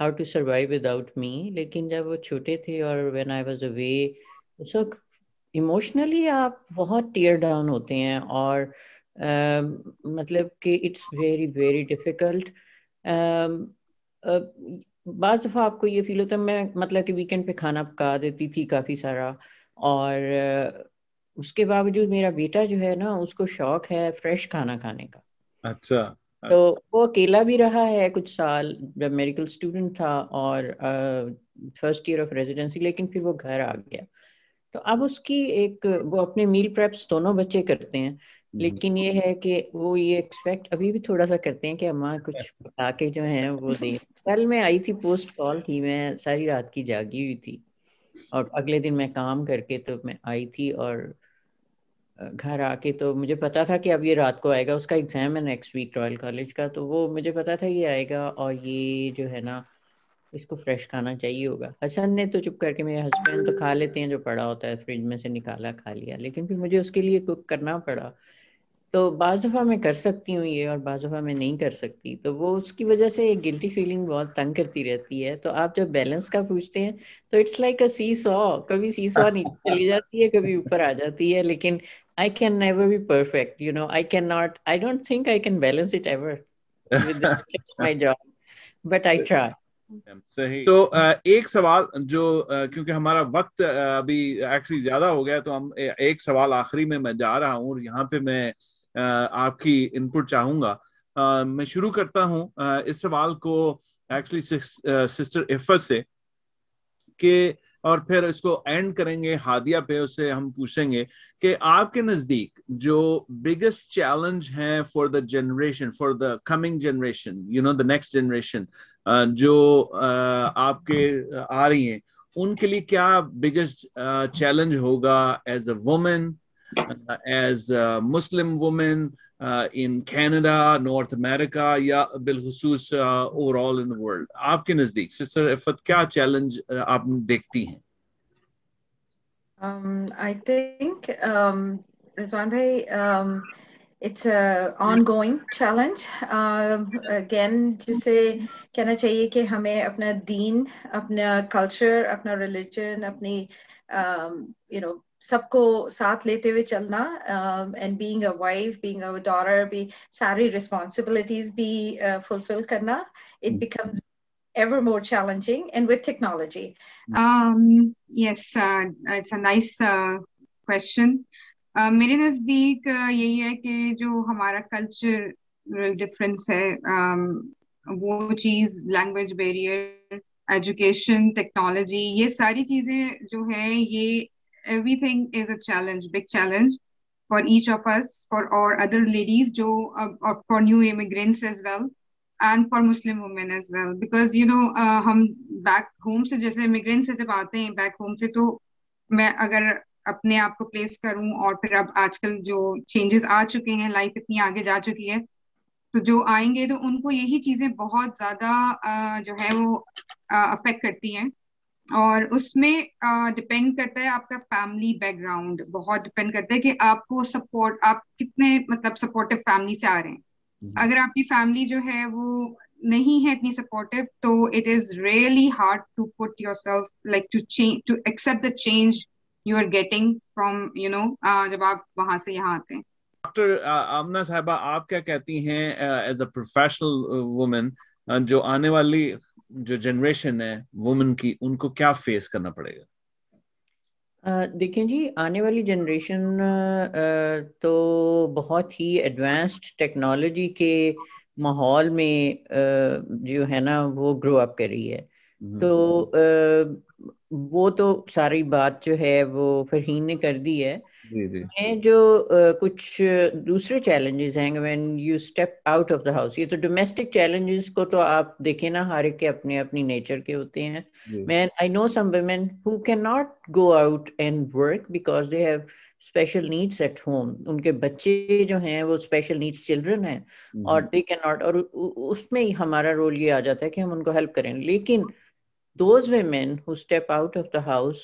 Speaker 2: how to survive without me लेकिन जब वो छोटे थे और व्हेन आई वाज अवे उस वक्त इमोशनली आप बहुत टीयर डाउन होते हैं और uh, मतलब कि इट्स वेरी वेरी डिफ़िकल्ट बाज़ दफ़ा आपको ये फील होता है मैं मतलब कि वीकेंड पे खाना पका देती थी काफ़ी सारा और उसके बावजूद मेरा बेटा जो है ना उसको शौक है फ्रेश खाना खाने का।
Speaker 1: अच्छा।
Speaker 2: तो वो अकेला भी रहा है कुछ साल जब मेडिकल स्टूडेंट था और फ़र्स्ट ईयर ऑफ़ रेजिडेंसी लेकिन फिर वो घर आ गया। तो अब उसकी एक वो अपने मील प्रेप्स दोनों बच्चे करते हैं। लेकिन ये है कि वो ये एक्सपेक्ट अभी भी थोड़ा सा करते हैं कि अम्मा कुछ (laughs) बता के जो है वो दें। कल मैं आई थी पोस्ट कॉल थी मैं सारी रात की जागी हुई थी और अगले दिन मैं काम करके तो मैं आई थी और घर आके तो मुझे पता था कि अब ये रात को आएगा उसका एग्ज़ाम है नेक्स्ट वीक रॉयल कॉलेज का तो वो मुझे पता था ये आएगा और ये जो है ना इसको फ्रेश खाना चाहिए होगा। हसन ने तो चुप करके मेरे हस्बैंड तो खा लेते हैं जो पड़ा होता है फ्रिज में से निकाला खा लिया लेकिन फिर मुझे उसके लिए कुक करना पड़ा। तो बाज़ दफ़ा मैं कर सकती हूँ ये और बाज़ दफ़ा मैं नहीं कर सकती। तो वो उसकी वजह से गिल्टी फीलिंग बहुत तंग करती रहती है। तो आप जब बैलेंस का पूछते हैं तो it's like a seesaw कभी सी सॉ नीचे (laughs) चली जाती है कभी ऊपर आ जाती है लेकिन I can never be perfect you know I can not I don't think I can balance it ever my job but I try
Speaker 1: सही। तो एक सवाल जो क्योंकि हमारा वक्त अभी एक्चुअली ज़्यादा हो गया तो हम एक सवाल आखिरी में मैं जा रहा हूँ और यहाँ पे मैं आपकी इनपुट चाहूँगा। मैं शुरू करता हूँ इस सवाल को एक्चुअली सिस्टर इफत से कि और फिर इसको एंड करेंगे हादिया पे उसे हम पूछेंगे कि आपके नज़दीक जो बिगेस्ट चैलेंज है for the generation for the coming generation you know the next generation जो uh, आपके आ रही हैं उनके लिए क्या बिगेस्ट चैलेंज होगा as a women Uh, as a Muslim woman uh, in Canada, North America, yeah, uh, بالخصوص, overall in the world. Aapke nazdik, Sister Iffat, kya challenge aap dekhti
Speaker 3: hain? I think, um, Rizwan Bhai, um, it's an ongoing challenge. Um, again, जिसे कहना चाहिए कि हमें अपना दीन, अपना culture, अपना religion, अपनी you know, सबको साथ लेते हुए चलना and being a wife being a daughter भी सारी रिस्पांसिबिलिटीज भी फुलफिल uh, करना it becomes ever more challenging and with technology.
Speaker 4: Um yes uh, it's a nice uh, question. Uh, मेरे नज़दीक uh, यही है कि जो हमारा कल्चर डिफरेंस है um, वो चीज़ लैंग्वेज बैरियर एजुकेशन टेक्नोलॉजी ये सारी चीज़ें जो है ये everything is a challenge, big challenge for each of us, for our other ladies, jo, uh, for new immigrants as well, and for Muslim women as well. Because you know, uh, हम back home से जैसे immigrants से जब आते हैं back home से तो मैं अगर अपने आप को प्लेस करूँ और फिर अब आजकल जो चेंजेस आ चुके हैं लाइफ इतनी आगे जा चुकी है तो जो आएँगे तो उनको यही चीज़ें बहुत ज़्यादा जो है वो अफेक्ट करती हैं और उसमें डिपेंड uh, करता है आपका फैमिली बैकग्राउंड बहुत डिपेंड करता है कि आपको सपोर्ट आप कितने मतलब सपोर्टिव फैमिली से आ रहे हैं। हम्म। अगर आपकी फैमिली जो है वो नहीं है इतनी सपोर्टिव तो it is really hard to put yourself like to change to accept the change you are getting from you know जब आप वहाँ से यहाँ आते हैं।
Speaker 1: डॉक्टर आमना साहबा आप क्या कहती हैं एज अ प्रोफेशनल वुमेन जो आने वाली जो जनरेशन है वुमेन की उनको क्या फेस करना पड़ेगा?
Speaker 2: देखिए जी आने वाली जनरेशन तो बहुत ही एडवांस्ड टेक्नोलॉजी के माहौल में जो है ना वो ग्रो अप कर रही है। हम्म। तो वो तो सारी बात जो है वो फरहीन ने कर दी है। मैं जो। uh, कुछ दूसरे चैलेंजेस हैं when you step out of the house ये तो डोमेस्टिक चैलेंजेस को तो आप देखें ना हर एक के अपने अपनी नेचर के होते हैं। मैं I know some women who can not go out and work because they have special needs at home उनके बच्चे जो हैं वो स्पेशल नीड्स चिल्ड्रन हैं और दे कैन नॉट और उसमें ही हमारा रोल ये आ जाता है कि हम उनको हेल्प करें। लेकिन those women who step out of the house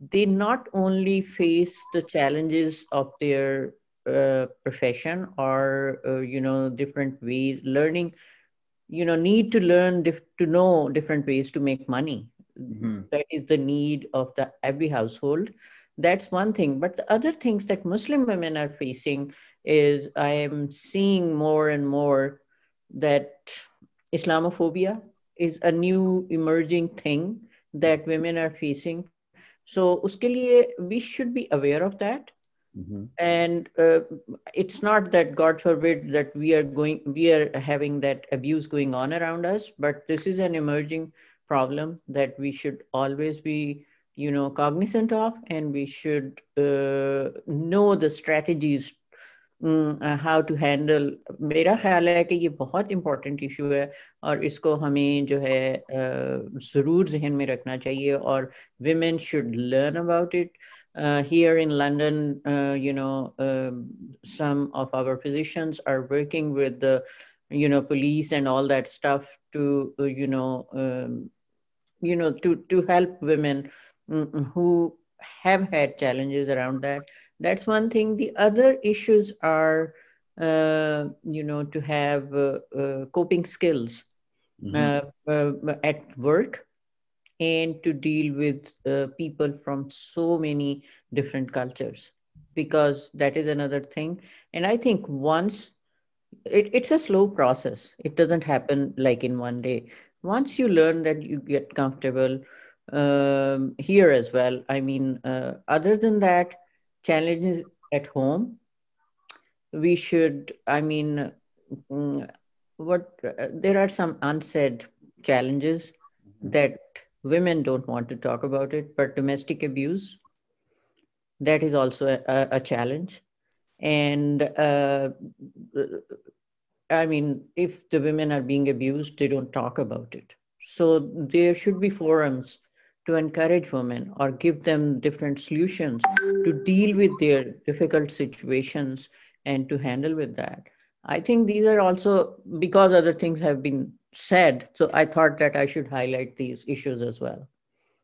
Speaker 2: they not only face the challenges of their uh, profession or uh, you know different ways learning you know need to learn dif- to know different ways to make money mm-hmm. that is the need of the every household that's one thing but the other things that muslim women are facing is i am seeing more and more that islamophobia is a new emerging thing that women are facing. So liye, we should be aware of that. Mm-hmm. And uh, it's not that God forbid that we are going, we are having that abuse going on around us, but this is an emerging problem that we should always be, you know, cognizant of, and we should uh, know the strategies how to handle मेरा ख्याल है कि ये बहुत important issue है और इसको हमें जो है ज़रूर जहन में रखना चाहिए और women should learn about it uh, here in London, uh, you know, uh, some of our physicians are working with the, you know, police and all that stuff to, you know, um, you know, to to help women who have had challenges around that. That's one thing. The other issues are, uh, you know, to have uh, uh, coping skills mm-hmm. Uh, uh, at work and to deal with uh, people from so many different cultures, because that is another thing. And I think once it, it's a slow process, it doesn't happen like in one day. Once you learn that you get comfortable um, here as well. I mean, other than that, challenges at home. We should i mean mm, what uh, there are some unsaid challenges mm-hmm. that women don't want to talk about it but domestic abuse that is also a, a challenge. And uh, i mean if the women are being abused they don't talk about it. So there should be forums to encourage women or give them different solutions to deal with their difficult situations and to handle with that. I think these are also because other things have been said. So I thought that I should highlight these issues as well.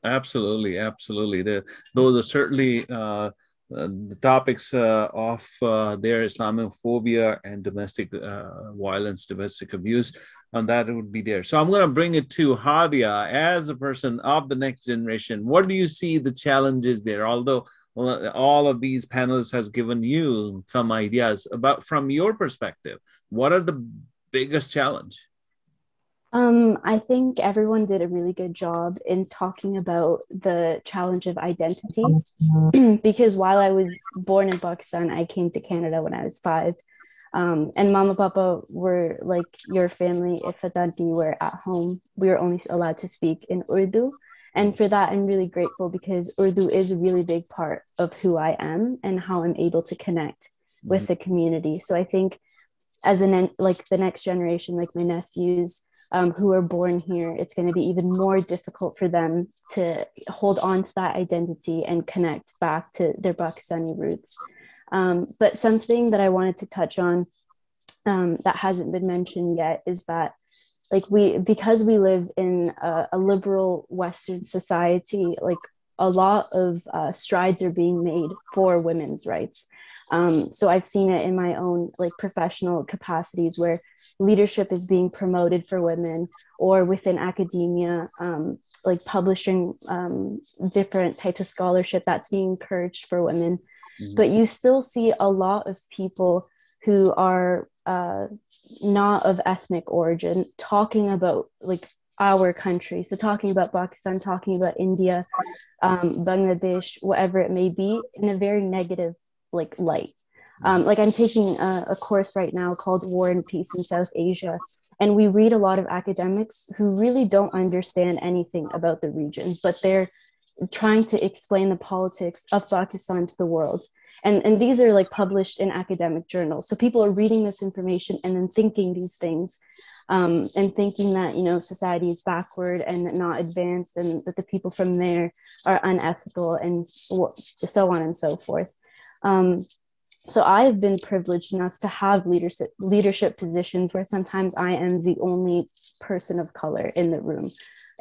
Speaker 1: Absolutely, absolutely. The, those are certainly uh, uh, the topics uh, of uh, their Islamophobia and domestic uh, violence, domestic abuse and that would be there. So I'm going to bring it to Hadia as a person of the next generation. What do you see the challenges there? Although all of these panelists has given you some ideas about from your perspective, what are the biggest challenge?
Speaker 5: Um, I think everyone did a really good job in talking about the challenge of identity. (clears throat) because while I was born in Pakistan, I came to Canada when I was five. Um, and mama papa were like your family. If a adanti were at home we were only allowed to speak in urdu. And for that i'm really grateful because urdu is a really big part of who i am and how i'm able to connect with mm-hmm. the community. So i think as an like the next generation like my nephews um, who are born here it's going to be even more difficult for them to hold on to that identity and connect back to their pakistani roots um, but something that I wanted to touch on um, that hasn't been mentioned yet is that like we because we live in a, a liberal western society like a lot of uh, strides are being made for women's rights. Um, so i've seen it in my own like professional capacities where leadership is being promoted for women or within academia um, like publishing um, different types of scholarship that's being encouraged for women mm-hmm. but you still see a lot of people who are uh, not of ethnic origin talking about like our country. So talking about pakistan talking about india um, bangladesh whatever it may be in a very negative like light. Um, like i'm taking a, a course right now called war and peace in south asia and we read a lot of academics who really don't understand anything about the region but they're trying to explain the politics of pakistan to the world. And and these are like published in academic journals. So people are reading this information and then thinking these things um, and thinking that you know society is backward and not advanced and that the people from there are unethical and so on and so forth. Um, so i've been privileged enough to have leadership leadership positions where sometimes i am the only person of color in the room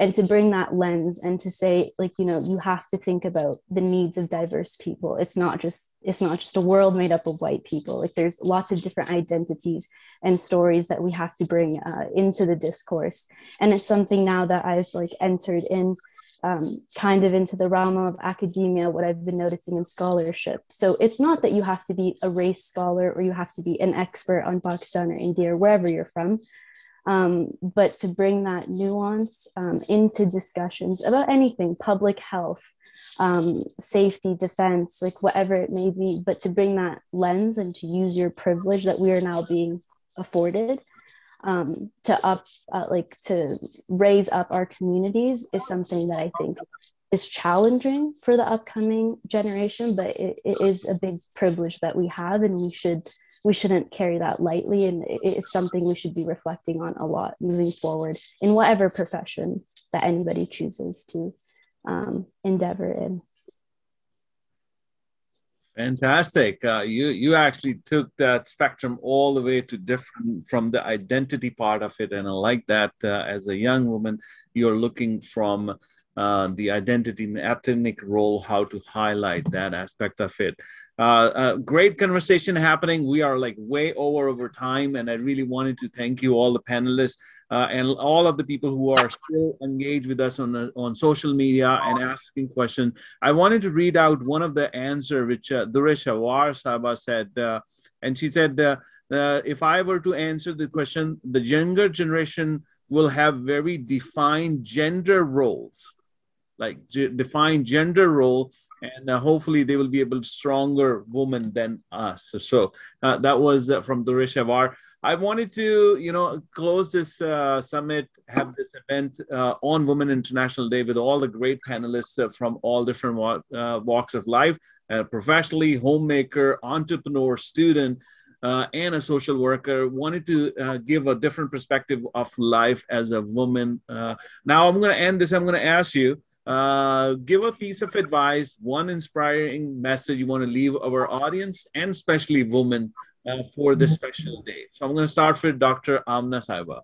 Speaker 5: and to bring that lens and to say like you know you have to think about the needs of diverse people. It's not just it's not just a world made up of white people. Like there's lots of different identities and stories that we have to bring uh, into the discourse. And it's something now that i've like entered in um, kind of into the realm of academia, what I've been noticing in scholarship. So it's not that you have to be a race scholar or you have to be an expert on Pakistan or India or wherever you're from, um, but to bring that nuance um, into discussions about anything public health um, safety defense like whatever it may be but to bring that lens and to use your privilege that we are now being afforded um, to up uh, like to raise up our communities is something that i think is challenging for the upcoming generation but it, it is a big privilege that we have and we should we shouldn't carry that lightly and it, it's something we should be reflecting on a lot moving forward in whatever profession that anybody chooses to um, endeavor in
Speaker 1: Fantastic. Uh, you you actually took that spectrum all the way to different from the identity part of it, and I like that. Uh, as a young woman, you're looking from uh, the identity and ethnic role, how to highlight that aspect of it. Uh, great conversation happening. We are like way over over time, and I really wanted to thank you, all the panelists, uh, and all of the people who are still engaged with us on on social media and asking questions. I wanted to read out one of the answer which uh, Dure Shahwar Saba said, uh, and she said, uh, "If I were to answer the question, the younger generation." will have very defined gender roles like defined gender role and uh, hopefully they will be able to stronger women than us so uh, that was uh, from Dure Shahwar. I wanted to, you know, close this uh, summit, have this event uh, on Women International Day with all the great panelists uh, from all different walks of life, professionally, homemaker, entrepreneur, student, and a social worker wanted to give a different perspective of life as a woman. Now I'm going to end this. I'm going to ask you uh, give a piece of advice, one inspiring message you want to leave our audience and especially women uh, for this special day. So I'm going to start with Dr. Amna Saiba.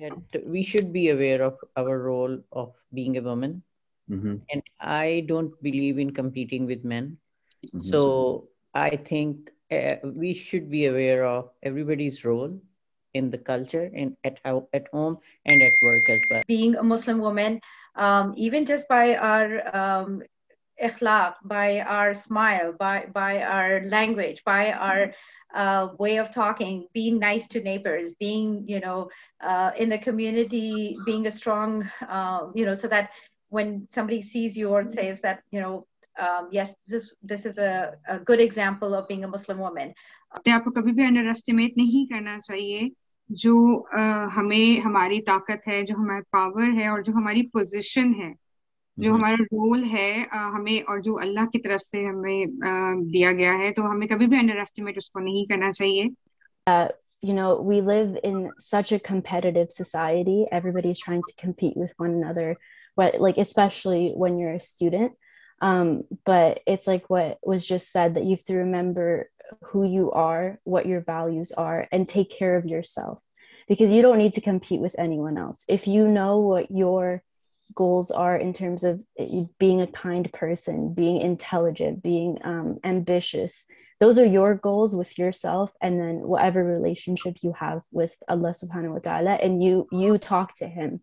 Speaker 2: That we should be aware of our role of being a woman. Mm-hmm. And I don't believe in competing with men. Mm-hmm. So I think uh, we should be aware of everybody's role in the culture and at, at home and at work as well.
Speaker 3: Being a Muslim woman, um, even just by our um, ikhlaq, by our smile, by, by our language, by our uh, way of talking, being nice to neighbors, being, you know, uh, in the community, being a strong, uh, you know, so that when somebody sees you or says that, you know, um, yes, this this is a, a good example of being a Muslim woman.
Speaker 4: आपको कभी भी under estimate नहीं करना चाहिए जो uh, हमें हमारी ताकत है जो हमारी पावर है और जो हमारी पोजीशन है जो हम्म। हमारा रोल है uh, हमें और जो अल्लाह की तरफ़ से हमें uh, दिया गया है तो हमें कभी भी अंडर एस्टिमेट उसको नहीं करना चाहिए
Speaker 5: uh, you know we live in such a competitive society everybody's trying to compete with one another but like especially when you're a student um, but it's like what was just said that you have to remember who you are, what your values are, and take care of yourself because you don't need to compete with anyone else. If you know what your goals are in terms of being a kind person, being intelligent, being um, ambitious, those are your goals with yourself and then whatever relationship you have with Allah subhanahu wa ta'ala and you you talk to him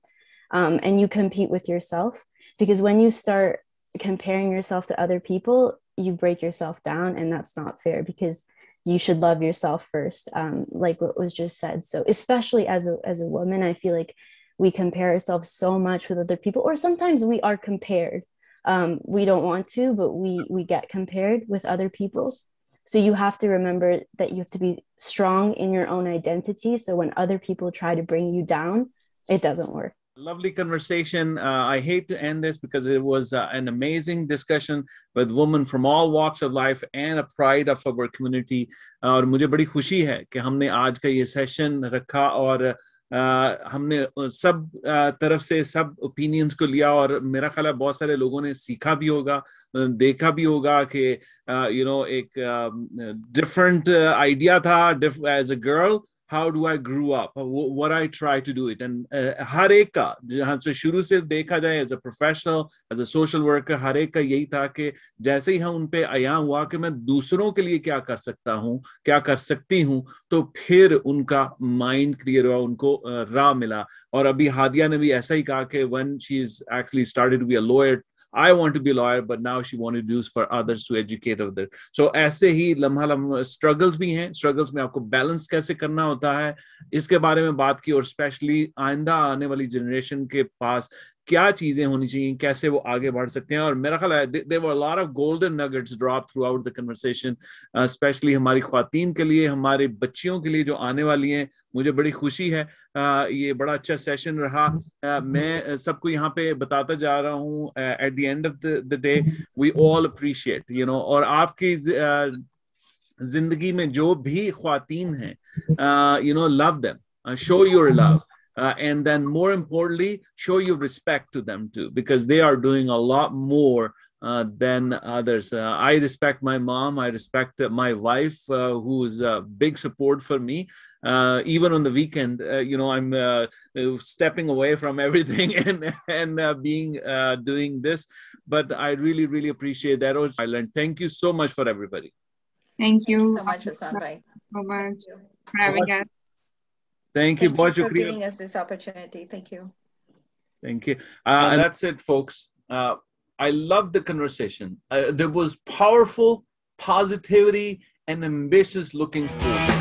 Speaker 5: um, and you compete with yourself because when you start comparing yourself to other people you break yourself down and that's not fair because you should love yourself first um, like what was just said. So especially as a, as a woman i feel like we compare ourselves so much with other people or sometimes we are compared. Um, we don't want to but we we get compared with other people. So you have to remember that you have to be strong in your own identity. So when other people try to bring you down it doesn't work
Speaker 1: lovely conversation. Uh, I hate to end this because it was uh, an amazing discussion with women from all walks of life and a pride of our community. और मुझे बड़ी खुशी है कि हमने आज का ये सेशन रखा और uh, हमने सब uh, तरफ से सब ओपिनियंस को लिया और मेरा ख्याल है बहुत सारे लोगों ने सीखा भी होगा देखा भी होगा कि यू नो एक डिफरेंट आइडिया था as a girl how do I up, what I try to do it. And uh, हर एक का जहाँ से शुरू से देखा जाए as a professional as a social worker हर एक का यही था कि जैसे ही हम उन पे आया हुआ कि मैं दूसरों के लिए क्या कर सकता हूँ क्या कर सकती हूँ तो फिर उनका माइंड क्लियर हुआ उनको राह मिला और अभी हादिया ने भी ऐसा ही कहा कि one she is actually started be a lawyer I want to be lawyer but now she want use for others to educate other so ऐसे ही लम्हा लम्हा स्ट्रगल्स भी हैं। स्ट्रगल्स में आपको बैलेंस कैसे करना होता है? इसके बारे में बात की और स्पेशली आइंदा आने वाली जनरेशन के पास क्या चीज़ें होनी चाहिए कैसे वो आगे बढ़ सकते हैं? और मेरा ख्याल है there were lot of golden nuggets drop throughout the conversation specially हमारी खातन के लिए हमारे बच्चियों के लिए जो आने वाली हैं मुझे बड़ी खुशी है। Uh, ये बड़ा अच्छा सेशन रहा। Uh, मैं सबको यहाँ पे बताता जा रहा हूँ at the end of the day we all appreciate you know और आपकी uh, ज़िंदगी में जो भी खातन हैं you know love them show your love Uh, and then more importantly show your respect to them too because they are doing a lot more uh, than others. Uh, i respect my mom i respect my wife uh, who's a big support for me. Uh, even on the weekend uh, you know i'm stepping away from (laughs) everything and and being doing this. But i really really appreciate that. I learned. Thank you so much for everybody.
Speaker 4: Thank you,
Speaker 3: thank you so much Hassan
Speaker 4: so much for having us
Speaker 1: Thank you.
Speaker 3: Thank you for giving us this opportunity. Thank you.
Speaker 1: Thank you. Uh, and that's it, folks. Uh, I love the conversation. Uh, there was powerful positivity and ambitious looking forward.